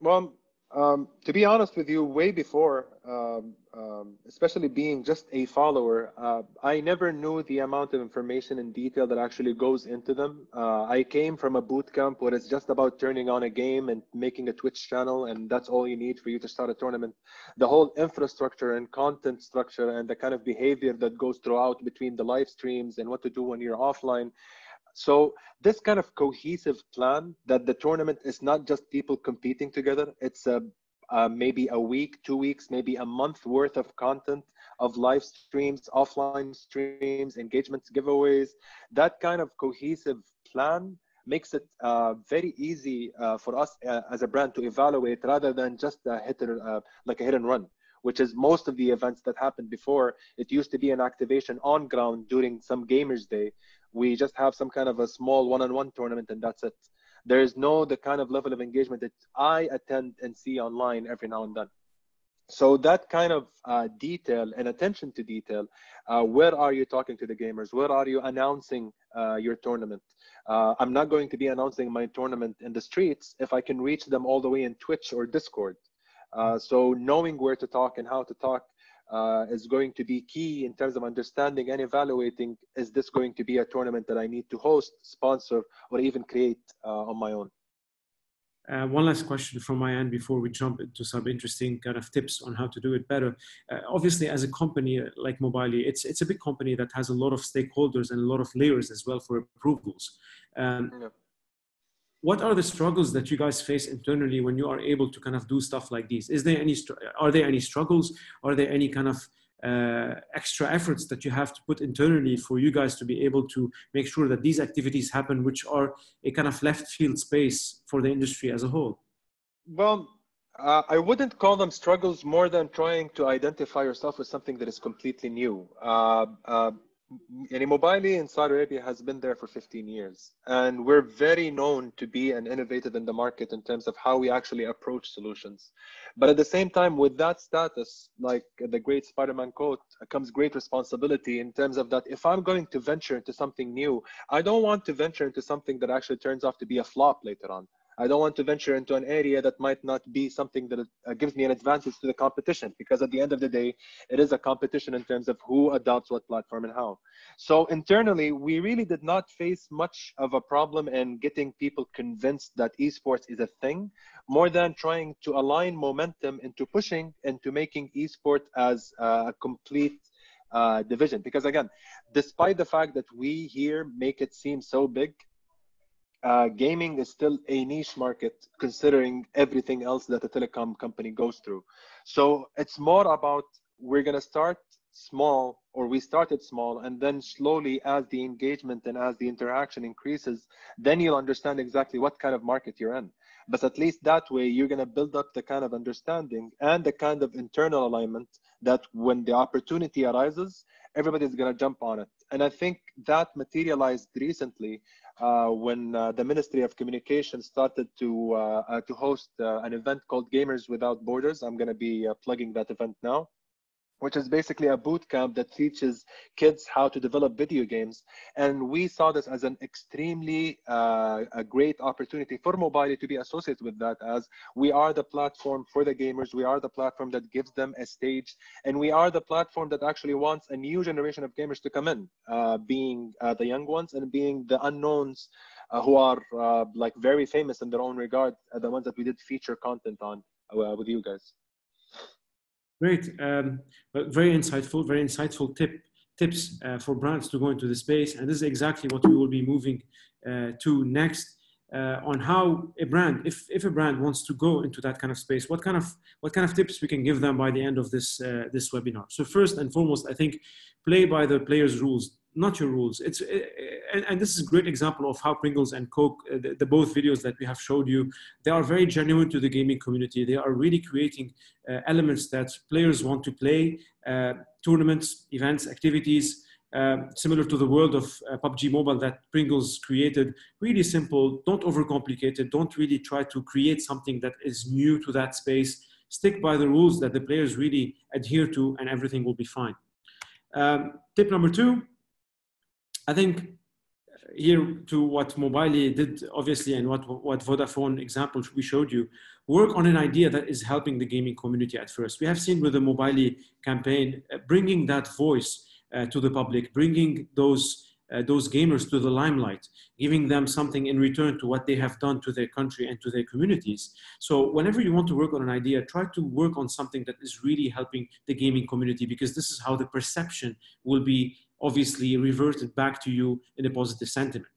Well, um, to be honest with you, way before, um, um, especially being just a follower, uh, I never knew the amount of information and detail that actually goes into them. Uh, I came from a boot camp where it's just about turning on a game and making a Twitch channel, and that's all you need for you to start a tournament. The whole infrastructure and content structure and the kind of behavior that goes throughout between the live streams and what to do when you're offline so this kind of cohesive plan that the tournament is not just people competing together, it's a uh, maybe a week, two weeks, maybe a month worth of content of live streams, offline streams, engagements, giveaways. That kind of cohesive plan makes it uh, very easy uh, for us uh, as a brand to evaluate rather than just a hit or, uh, like a hit and run which is most of the events that happened before. It used to be an activation on ground during some gamers day we just have some kind of a small one-on-one tournament and that's it. There is no the kind of level of engagement that i attend and see online every now and then. So that kind of uh, detail and attention to detail uh, where are you talking to the gamers? Where are you announcing uh, your tournament? Uh, i'm not going to be announcing my tournament in the streets if i can reach them all the way in twitch or discord. Uh, so knowing where to talk and how to talk uh, is going to be key in terms of understanding and evaluating is this going to be a tournament that I need to host, sponsor, or even create uh, on my own? Uh, one last question from my end before we jump into some interesting kind of tips on how to do it better. Uh, obviously, as a company uh, like Mobily, it's it's a big company that has a lot of stakeholders and a lot of layers as well for approvals. Um, yeah what are the struggles that you guys face internally when you are able to kind of do stuff like these? Is there any are there any struggles? Are there any kind of uh, extra efforts that you have to put internally for you guys to be able to make sure that these activities happen which are a kind of left field space for the industry as a whole? Well uh, I wouldn't call them struggles more than trying to identify yourself with something that is completely new. Uh, uh yani Mobily in Saudi Arabia has been there for 15 years, and we're very known to be an innovative in the market in terms of how we actually approach solutions. But at the same time, with that status, like the great Spider-Man quote, comes great responsibility in terms of that if I'm going to venture into something new, I don't want to venture into something that actually turns out to be a flop later on. I don't want to venture into an area that might not be something that uh, gives me an advantage to the competition because at the end of the day, it is a competition in terms of who adopts what platform and how. So internally, we really did not face much of a problem in getting people convinced that esports is a thing, more than trying to align momentum into pushing into making esports as a complete uh, division. Because again, despite the fact that we here make it seem so big, uh, gaming is still a niche market considering everything else that a telecom company goes through. So it's more about we're going to start small or we started small and then slowly as the engagement and as the interaction increases then you'll understand exactly what kind of market you're in but at least that way you're going to build up the kind of understanding and the kind of internal alignment that when the opportunity arises everybody's going to jump on it. And I think that materialized recently uh, when uh, the Ministry of Communication started to uh, uh to host uh, an event called Gamers Without Borders. I'm going to be plugging that event now which is basically a boot camp that teaches kids how to develop video games. And we saw this as an extremely uh, a great opportunity for Mobily to be associated with that as we are the platform for the gamers. We are the platform that gives them a stage. And we are the platform that actually wants a new generation of gamers to come in, uh, being uh, the young ones and being the unknowns uh, who are uh, like very famous in their own regard, uh, the ones that we did feature content on with you guys. Great, um, very insightful, very insightful tip tips uh, for brands to go into the space, and this is exactly what we will be moving uh, to next uh, on how a brand, if if a brand wants to go into that kind of space, what kind of what kind of tips we can give them by the end of this uh, this webinar. So first and foremost, I think play by the players' rules not your rules. It's and, and, this is a great example of how Pringles and Coke, uh, the, the, both videos that we have showed you, they are very genuine to the gaming community. They are really creating uh, elements that players want to play, uh, tournaments, events, activities. Uh, similar to the world of PUBG Mobile that Pringles created, really simple. Don't overcomplicate it. Don't really try to create something that is new to that space. Stick by the rules that the players really adhere to, and everything will be fine. Um, tip number two I think here to what Mobily did, obviously, and what, what Vodafone example we showed you, work on an idea that is helping the gaming community at first. We have seen with the Mobily campaign, uh, bringing that voice uh, to the public, bringing those uh, those gamers to the limelight, giving them something in return to what they have done to their country and to their communities. So whenever you want to work on an idea, try to work on something that is really helping the gaming community because this is how the perception will be obviously reverted back to you in a positive sentiment.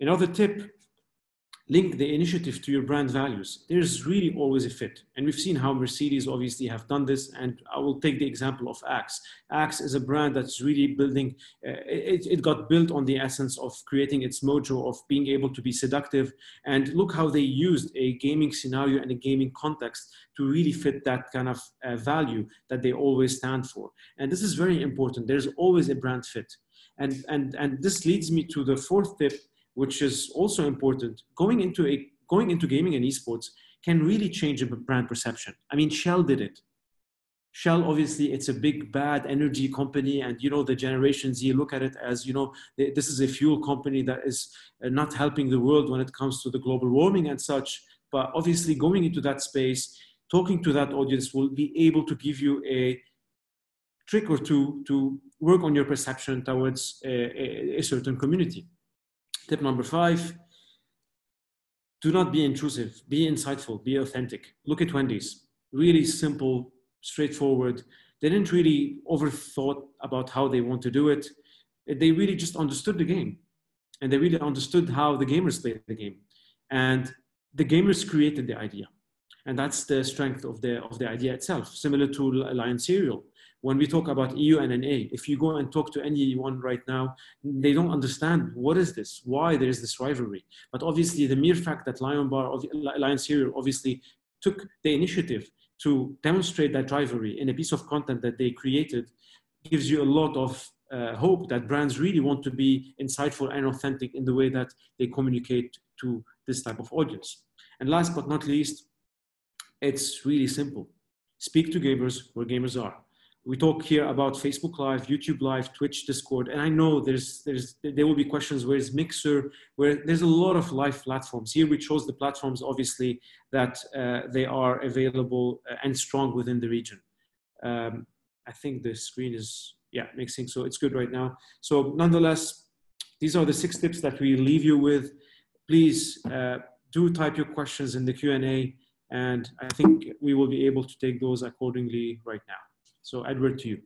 Another tip, link the initiative to your brand values. There's really always a fit. And we've seen how Mercedes obviously have done this. And I will take the example of Axe. Axe is a brand that's really building, uh, it, it got built on the essence of creating its mojo of being able to be seductive. And look how they used a gaming scenario and a gaming context to really fit that kind of uh, value that they always stand for. And this is very important. There's always a brand fit. And, and, and this leads me to the fourth tip, which is also important. Going into, a, going into gaming and esports can really change a brand perception. I mean, Shell did it. Shell, obviously, it's a big bad energy company, and you know the Generation Z look at it as you know this is a fuel company that is uh, not helping the world when it comes to the global warming and such. But obviously, going into that space, talking to that audience will be able to give you a trick or two to work on your perception towards a, a, a certain community. Tip number five, do not be intrusive, be insightful, be authentic. Look at Wendy's, really simple, straightforward. They didn't really overthought about how they want to do it. They really just understood the game and they really understood how the gamers play the game. And the gamers created the idea and that's the strength of the of the idea itself similar to lion cereal when we talk about eu and na if you go and talk to anyone right now they don't understand what is this why there is this rivalry but obviously the mere fact that lion bar lion cereal obviously took the initiative to demonstrate that rivalry in a piece of content that they created gives you a lot of uh, hope that brands really want to be insightful and authentic in the way that they communicate to this type of audience and last but not least it's really simple. Speak to gamers where gamers are. We talk here about Facebook Live, YouTube Live, Twitch, Discord, and I know there's there's there will be questions where is Mixer, where there's a lot of live platforms. Here we chose the platforms obviously that uh, they are available uh, and strong within the region. Um, I think the screen is yeah mixing, so it's good right now. So nonetheless, these are the six tips that we leave you with. Please uh, do type your questions in the Q and A. And I think we will be able to take those accordingly right now. So Edouard, to you.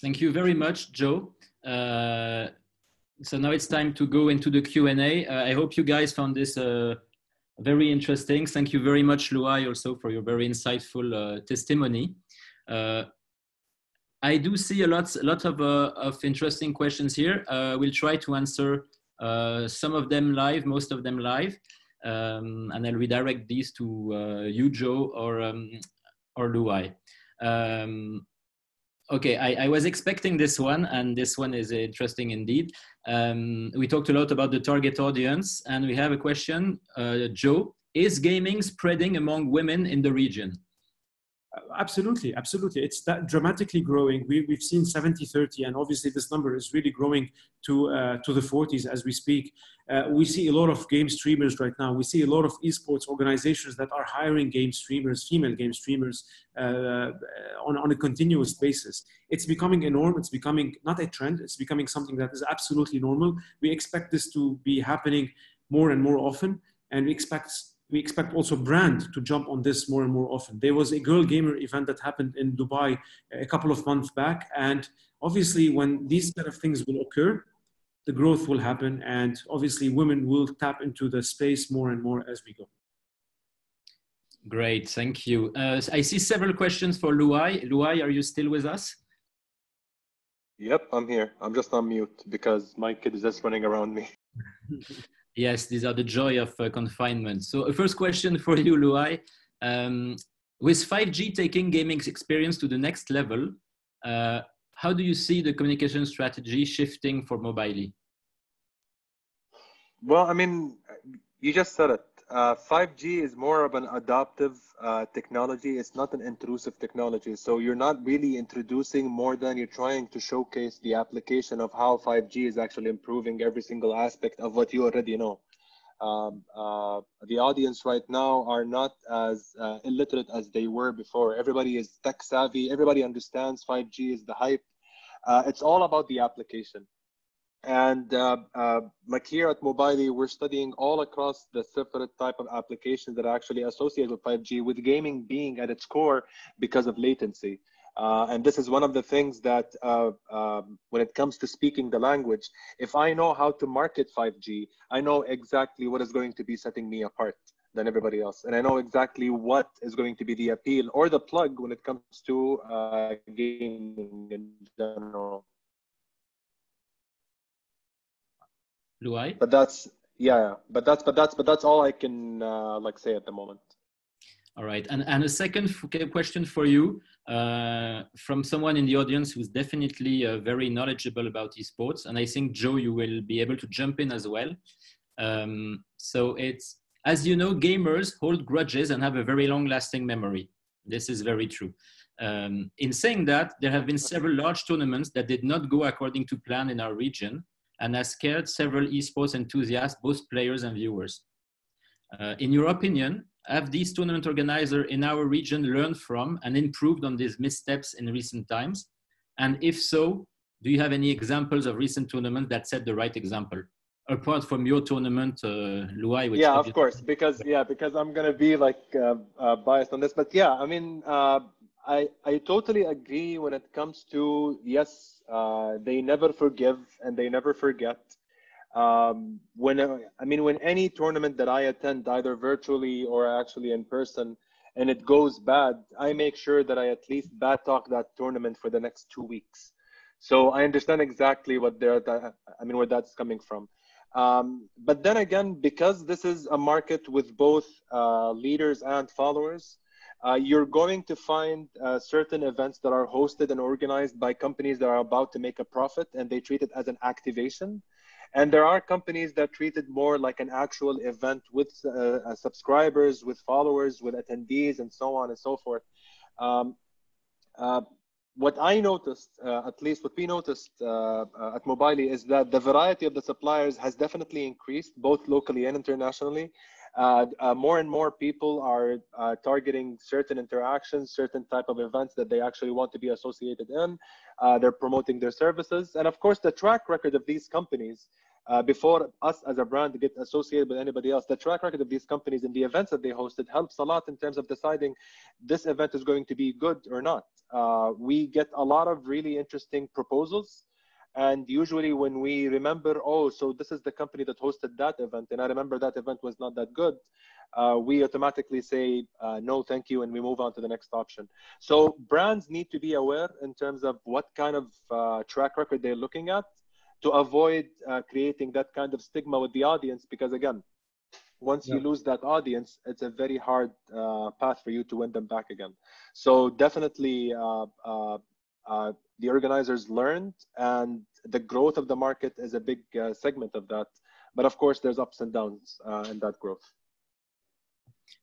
Thank you very much, Joe. Uh, so now it's time to go into the Q&A. Uh, I hope you guys found this uh, very interesting. Thank you very much, Loui, also for your very insightful uh, testimony. Uh, I do see a lot, lot of, uh, of interesting questions here. we'll try to answer some of them live, most of them live. Um, and I'll redirect these to uh, you, Joe, or um, or Loui. Um, okay, I, I, was expecting this one, and this one is interesting indeed. Um, we talked a lot about the target audience, and we have a question. Uh, Joe, is gaming spreading among women in the region? Absolutely, absolutely. It's that dramatically growing. We, we've seen 70 30, and obviously this number is really growing to, uh, to the 40s as we speak. Uh, we see a lot of game streamers right now. We see a lot of esports organizations that are hiring game streamers, female game streamers, uh, on, on a continuous basis. It's becoming a norm. It's becoming not a trend, it's becoming something that is absolutely normal. We expect this to be happening more and more often, and we expect we expect also brand to jump on this more and more often. There was a girl gamer event that happened in Dubai a couple of months back, and obviously, when these kind of things will occur, the growth will happen, and obviously, women will tap into the space more and more as we go. Great, thank you. Uh, I see several questions for Loui. Loui, are you still with us? Yep, I'm here. I'm just on mute because my kid is just running around me. Yes, these are the joy of uh, confinement. So, a first question for you, Loui. Um, with 5G taking gaming experience to the next level, uh, how do you see the communication strategy shifting for Mobily? Well, I mean, you just said it. Uh, 5G is more of an adaptive uh, technology. It's not an intrusive technology. So you're not really introducing more than you're trying to showcase the application of how 5G is actually improving every single aspect of what you already know. Um, uh, the audience right now are not as uh, illiterate as they were before. Everybody is tech savvy. Everybody understands 5G is the hype. Uh, it's all about the application. And uh, uh, like here at Mobily, we're studying all across the separate type of applications that are actually associated with 5G, with gaming being at its core because of latency. Uh, and this is one of the things that uh, um, when it comes to speaking the language, if I know how to market 5G, I know exactly what is going to be setting me apart than everybody else. And I know exactly what is going to be the appeal or the plug when it comes to uh, gaming in general. Loui? But that's yeah, but that's but that's but that's all I can uh, like say at the moment. All right, and and a second question for you uh, from someone in the audience who's definitely uh, very knowledgeable about esports, and I think Joe, you will be able to jump in as well. Um, so it's as you know, gamers hold grudges and have a very long-lasting memory. This is very true. Um, in saying that, there have been several large tournaments that did not go according to plan in our region, and has scared several esports enthusiasts, both players and viewers. Uh, in your opinion, have these tournament organizers in our region learned from and improved on these missteps in recent times? And if so, do you have any examples of recent tournaments that set the right example? Apart from your tournament, uh, Loui, yeah, of course, because yeah, because I'm gonna be like uh, uh, biased on this, but yeah, I mean, uh, I I totally agree when it comes to yes, uh, they never forgive and they never forget. Um, when I mean, when any tournament that I attend, either virtually or actually in person, and it goes bad, I make sure that I at least bad talk that tournament for the next two weeks. So I understand exactly what they're. I mean, where that's coming from. Um, but then again, because this is a market with both uh, leaders and followers, uh, you're going to find uh, certain events that are hosted and organized by companies that are about to make a profit and they treat it as an activation. And there are companies that treat it more like an actual event with uh, uh subscribers, with followers, with attendees, and so on and so forth. Um, uh, what I noticed, uh, at least what we noticed at Mobily, is that the variety of the suppliers has definitely increased, both locally and internationally. Uh, uh, more and more people are uh, targeting certain interactions, certain type of events that they actually want to be associated in. Uh, they're promoting their services. And of course, the track record of these companies, uh, before us as a brand get associated with anybody else, the track record of these companies and the events that they hosted helps a lot in terms of deciding this event is going to be good or not. Uh, we get a lot of really interesting proposals and usually when we remember, oh, so this is the company that hosted that event, and I remember that event was not that good, uh, we automatically say, uh, no, thank you, and we move on to the next option. So brands need to be aware in terms of what kind of uh, track record they're looking at to avoid uh, creating that kind of stigma with the audience, because again, once you lose that audience, it's a very hard uh, path for you to win them back again. So definitely, uh, uh, uh the organizers learned, and the growth of the market is a big uh, segment of that. But of course, there's ups and downs uh, in that growth.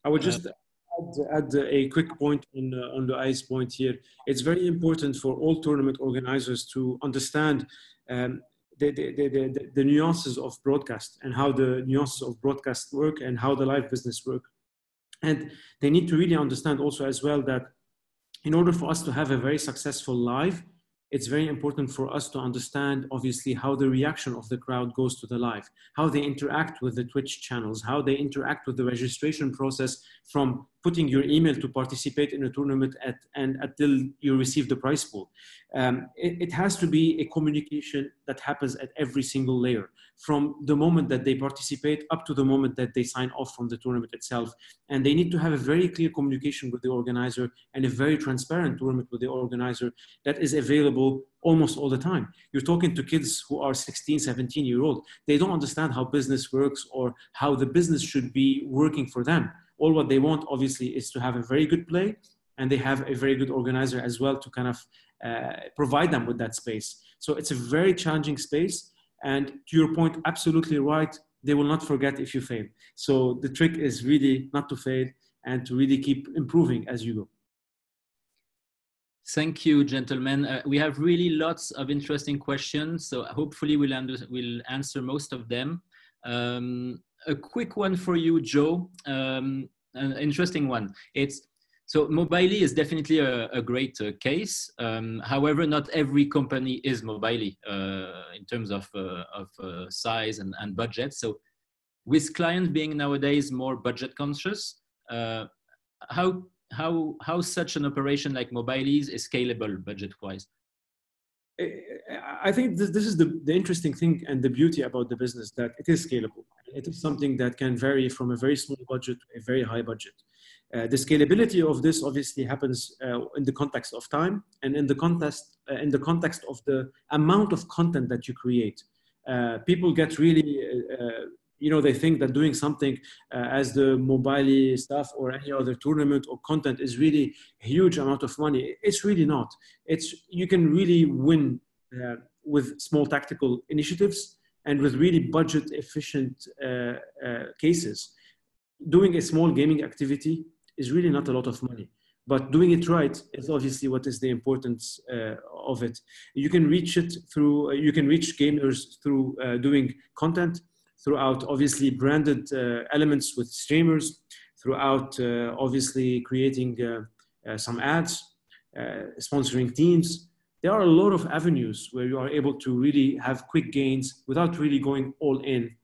I would just add, add a quick point on, on the ice point here. It's very important for all tournament organizers to understand um, the, the, the, the, nuances of broadcast and how the nuances of broadcast work and how the live business work. And they need to really understand also as well that in order for us to have a very successful live, it's very important for us to understand obviously how the reaction of the crowd goes to the live how they interact with the twitch channels how they interact with the registration process from putting your email to participate in a tournament at, and until you receive the prize pool um, it, it has to be a communication that happens at every single layer from the moment that they participate up to the moment that they sign off from the tournament itself and they need to have a very clear communication with the organizer and a very transparent tournament with the organizer that is available almost all the time. You're talking to kids who are 16, 17 year old. They don't understand how business works or how the business should be working for them. All what they want, obviously, is to have a very good play and they have a very good organizer as well to kind of uh, provide them with that space. So it's a very challenging space. And to your point, absolutely right. They will not forget if you fail. So the trick is really not to fail and to really keep improving as you go. Thank you, gentlemen. Uh, we have really lots of interesting questions, so hopefully we'll, we'll answer most of them. Um, a quick one for you, Joe. Um, an interesting one. It's so Mobily is definitely a, a great uh, case. Um, however, not every company is Mobily uh, in terms of, uh, of uh, size and, and budget. So with clients being nowadays more budget conscious, uh, how how how such an operation like Mobily's is scalable budget wise? I think this, this is the, the interesting thing and the beauty about the business that it is scalable. It is something that can vary from a very small budget to a very high budget. Uh, the scalability of this obviously happens uh, in the context of time and in the context uh, in the context of the amount of content that you create. Uh, people get really uh, you know they think that doing something uh, as the Mobily stuff or any other tournament or content is really a huge amount of money. It's really not. It's you can really win uh, with small tactical initiatives and with really budget efficient uh, uh cases. Doing a small gaming activity is really not a lot of money but doing it right is obviously what is the importance uh, of it. You can reach it through uh, you can reach gamers through doing content throughout obviously branded uh, elements with streamers, throughout uh, obviously creating uh, some ads, sponsoring teams. There are a lot of avenues where you are able to really have quick gains without really going all in.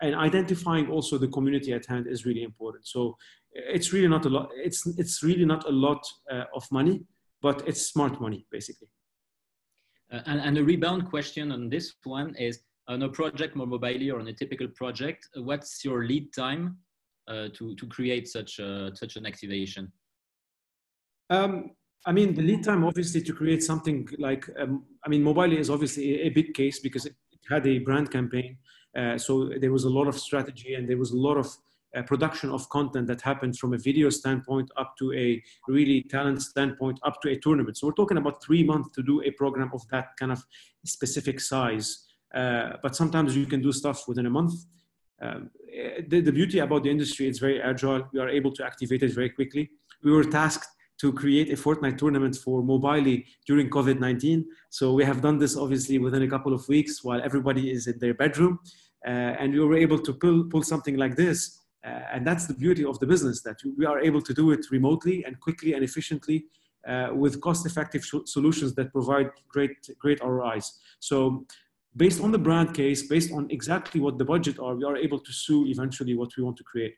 and identifying also the community at hand is really important. So it's really not a lot. It's it's really not a lot of money, but it's smart money basically. Uh, and, and, a rebound question on this one is: on a project more Mobily or on a typical project, what's your lead time uh, to, to create such, a, such an activation? Um, I mean, the lead time obviously to create something like, um, I mean, Mobily is obviously a, big case because it, had a brand campaign. Uh, so there was a lot of strategy and there was a lot of uh, production of content that happened from a video standpoint up to a really talent standpoint up to a tournament. So we're talking about three months to do a program of that kind of specific size. Uh, but sometimes you can do stuff within a month. Um, the, the, beauty about the industry is very agile. We are able to activate it very quickly. We were tasked to create a Fortnite tournament for Mobily during COVID-19. So we have done this obviously within a couple of weeks while everybody is in their bedroom. Uh, and we were able to pull, pull something like this. Uh, and that's the beauty of the business, that we are able to do it remotely and quickly and efficiently uh, with cost-effective solutions that provide great, great ROIs. So based on the brand case, based on exactly what the budget are, we are able to sue eventually what we want to create.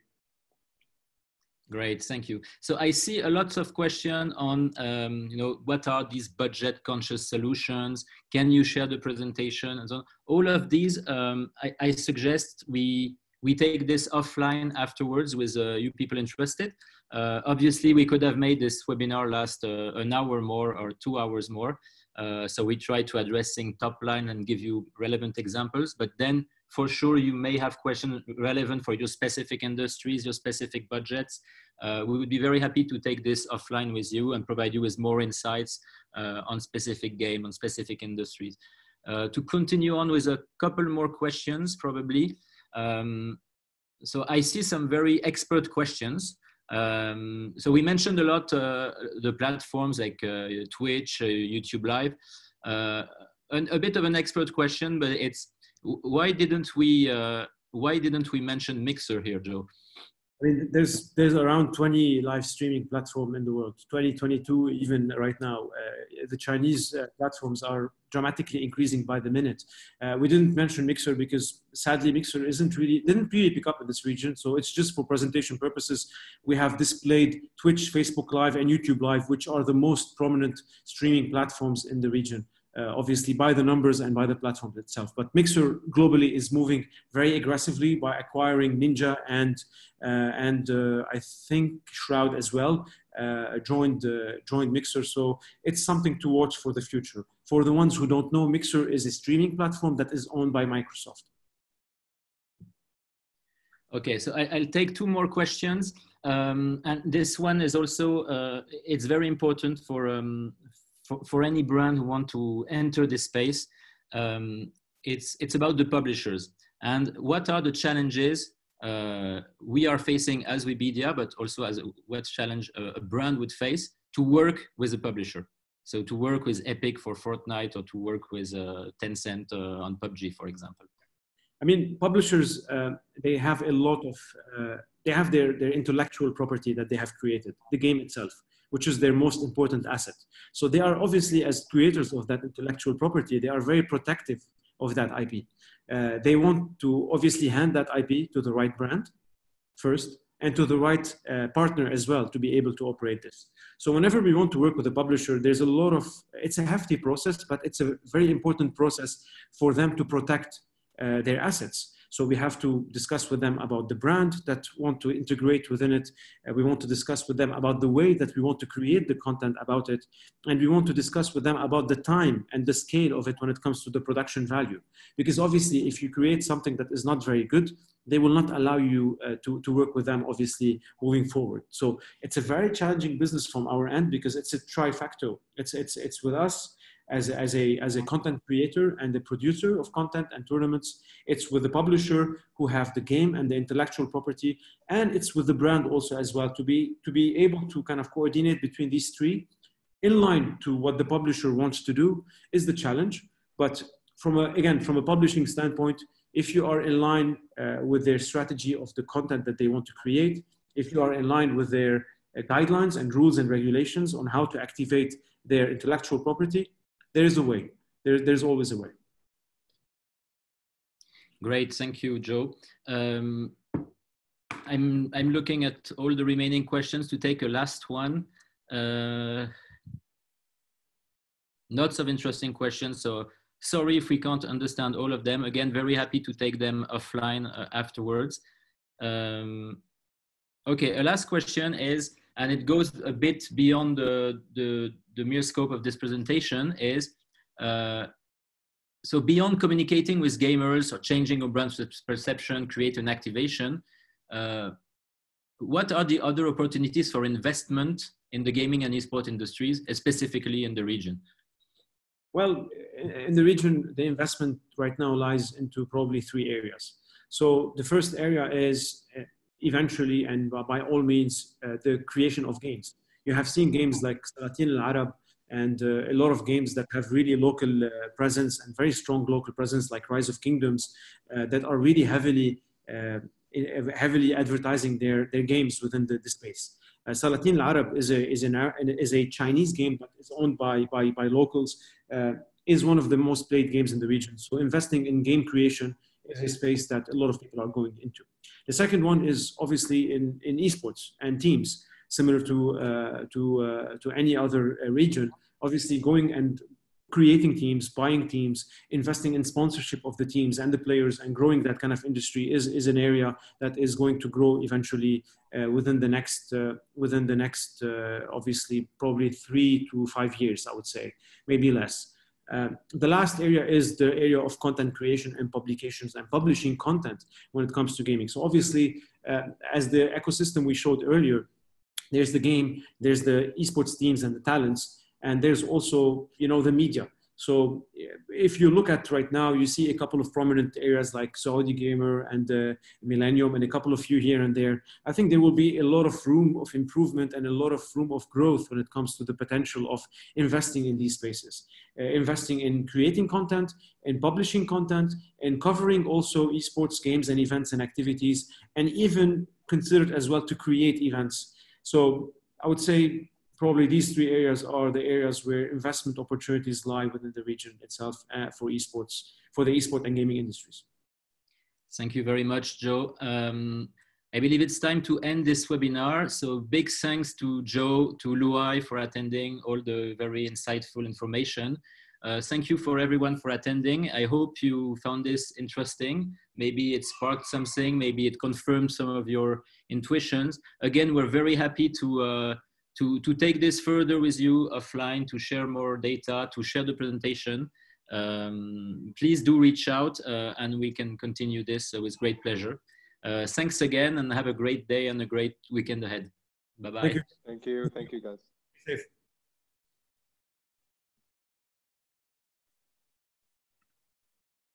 Great, thank you. So I see a lot of question on, um, you know, what are these budget conscious solutions? Can you share the presentation and so on? All of these, um, I, I, suggest we we take this offline afterwards with uh, you people interested. Uh, obviously, we could have made this webinar last uh, an hour more or two hours more. Uh, so we try to addressing top line and give you relevant examples. But then for sure you may have questions relevant for your specific industries, your specific budgets. Uh, we would be very happy to take this offline with you and provide you with more insights uh, on specific game, on specific industries. Uh, to continue on with a couple more questions, probably. Um, so I see some very expert questions. Um, so we mentioned a lot uh, the platforms like uh, Twitch, uh, YouTube Live. Uh, an, a bit of an expert question, but it's why didn't we uh, why didn't we mention Mixer here, Joe? I mean, there's there's around 20 live streaming platform in the world. 2022, even right now, uh, the Chinese uh, platforms are dramatically increasing by the minute. Uh, we didn't mention Mixer because sadly Mixer isn't really didn't really pick up in this region. So it's just for presentation purposes. We have displayed Twitch, Facebook Live, and YouTube Live, which are the most prominent streaming platforms in the region uh, obviously by the numbers and by the platform itself. But Mixer globally is moving very aggressively by acquiring Ninja and uh, and uh, I think Shroud as well uh, joined uh, joined Mixer. So it's something to watch for the future. For the ones who don't know, Mixer is a streaming platform that is owned by Microsoft. Okay, so I, will take two more questions. Um, and this one is also, uh, it's very important for, um, for, for any brand who want to enter this space, um, it's, it's about the publishers. And what are the challenges uh, we are facing as Webedia, but also as a, what challenge a, a, brand would face to work with a publisher? So to work with Epic for Fortnite or to work with uh, Tencent uh, on PUBG, for example. I mean, publishers, uh, they have a lot of, uh, they have their, their intellectual property that they have created, the game itself which is their most important asset. So they are obviously, as creators of that intellectual property, they are very protective of that IP. Uh, they want to obviously hand that IP to the right brand first and to the right uh, partner as well to be able to operate this. So whenever we want to work with a publisher, there's a lot of, it's a hefty process, but it's a very important process for them to protect uh, their assets. So we have to discuss with them about the brand that want to integrate within it. Uh, we want to discuss with them about the way that we want to create the content about it. And we want to discuss with them about the time and the scale of it when it comes to the production value. Because obviously, if you create something that is not very good, they will not allow you uh, to, to work with them, obviously, moving forward. So it's a very challenging business from our end because it's a trifactor. It's, it's, it's with us, as, as, a, as a content creator and a producer of content and tournaments. It's with the publisher who have the game and the intellectual property. And it's with the brand also as well to be, to be able to kind of coordinate between these three in line to what the publisher wants to do is the challenge. But from a, again, from a publishing standpoint, if you are in line uh, with their strategy of the content that they want to create, if you are in line with their uh, guidelines and rules and regulations on how to activate their intellectual property, there is a way. There, there's always a way. Great, thank you, Joe. Um, I'm, I'm looking at all the remaining questions to take a last one. Uh, lots of interesting questions, so sorry if we can't understand all of them. Again, very happy to take them offline uh, afterwards. Um, okay, a last question is, and it goes a bit beyond the, the, the mere scope of this presentation is uh, so beyond communicating with gamers or changing a brand's perception, create an activation, uh, what are the other opportunities for investment in the gaming and esports industries, specifically in the region? Well, in the region, the investment right now lies into probably three areas. So the first area is eventually and by all means uh, the creation of games. You have seen games like Salatin al-Arab and uh, a lot of games that have really local uh, presence and very strong local presence like Rise of Kingdoms uh, that are really heavily uh, heavily advertising their, their games within the, the space. Uh, Salatin al-Arab is a, is, an, is a Chinese game but is owned by, by, by locals, is one of the most played games in the region. So investing in game creation is a space that a lot of people are going into. The second one is obviously in, in esports and teams, similar to, uh, to, uh, to any other uh, region. Obviously, going and creating teams, buying teams, investing in sponsorship of the teams and the players, and growing that kind of industry is, is an area that is going to grow eventually uh, within the next uh, within the next uh, obviously probably three to five years. I would say maybe less. Uh, the last area is the area of content creation and publications and publishing content when it comes to gaming. So obviously, uh, as the ecosystem we showed earlier, there's the game, there's the esports teams and the talents, and there's also you know the media. So if you look at right now, you see a couple of prominent areas like Saudi Gamer and uh, Millennium and a couple of few here and there. I think there will be a lot of room of improvement and a lot of room of growth when it comes to the potential of investing in these spaces. Uh, investing in creating content, in publishing content, in covering also esports games and events and activities, and even considered as well to create events. So I would say probably these three areas are the areas where investment opportunities lie within the region itself uh, for esports, for the esport and gaming industries. Thank you very much, Joe. Um, I believe it's time to end this webinar. So big thanks to Joe, to Loui for attending all the very insightful information. Uh, thank you for everyone for attending. I hope you found this interesting. Maybe it sparked something, maybe it confirmed some of your intuitions. Again, we're very happy to uh, to, to take this further with you offline, to share more data, to share the presentation, um, please do reach out uh, and we can continue this uh, with great pleasure. Uh, thanks again and have a great day and a great weekend ahead. Bye-bye. Thank you. Thank you. Thank you, guys. Safe.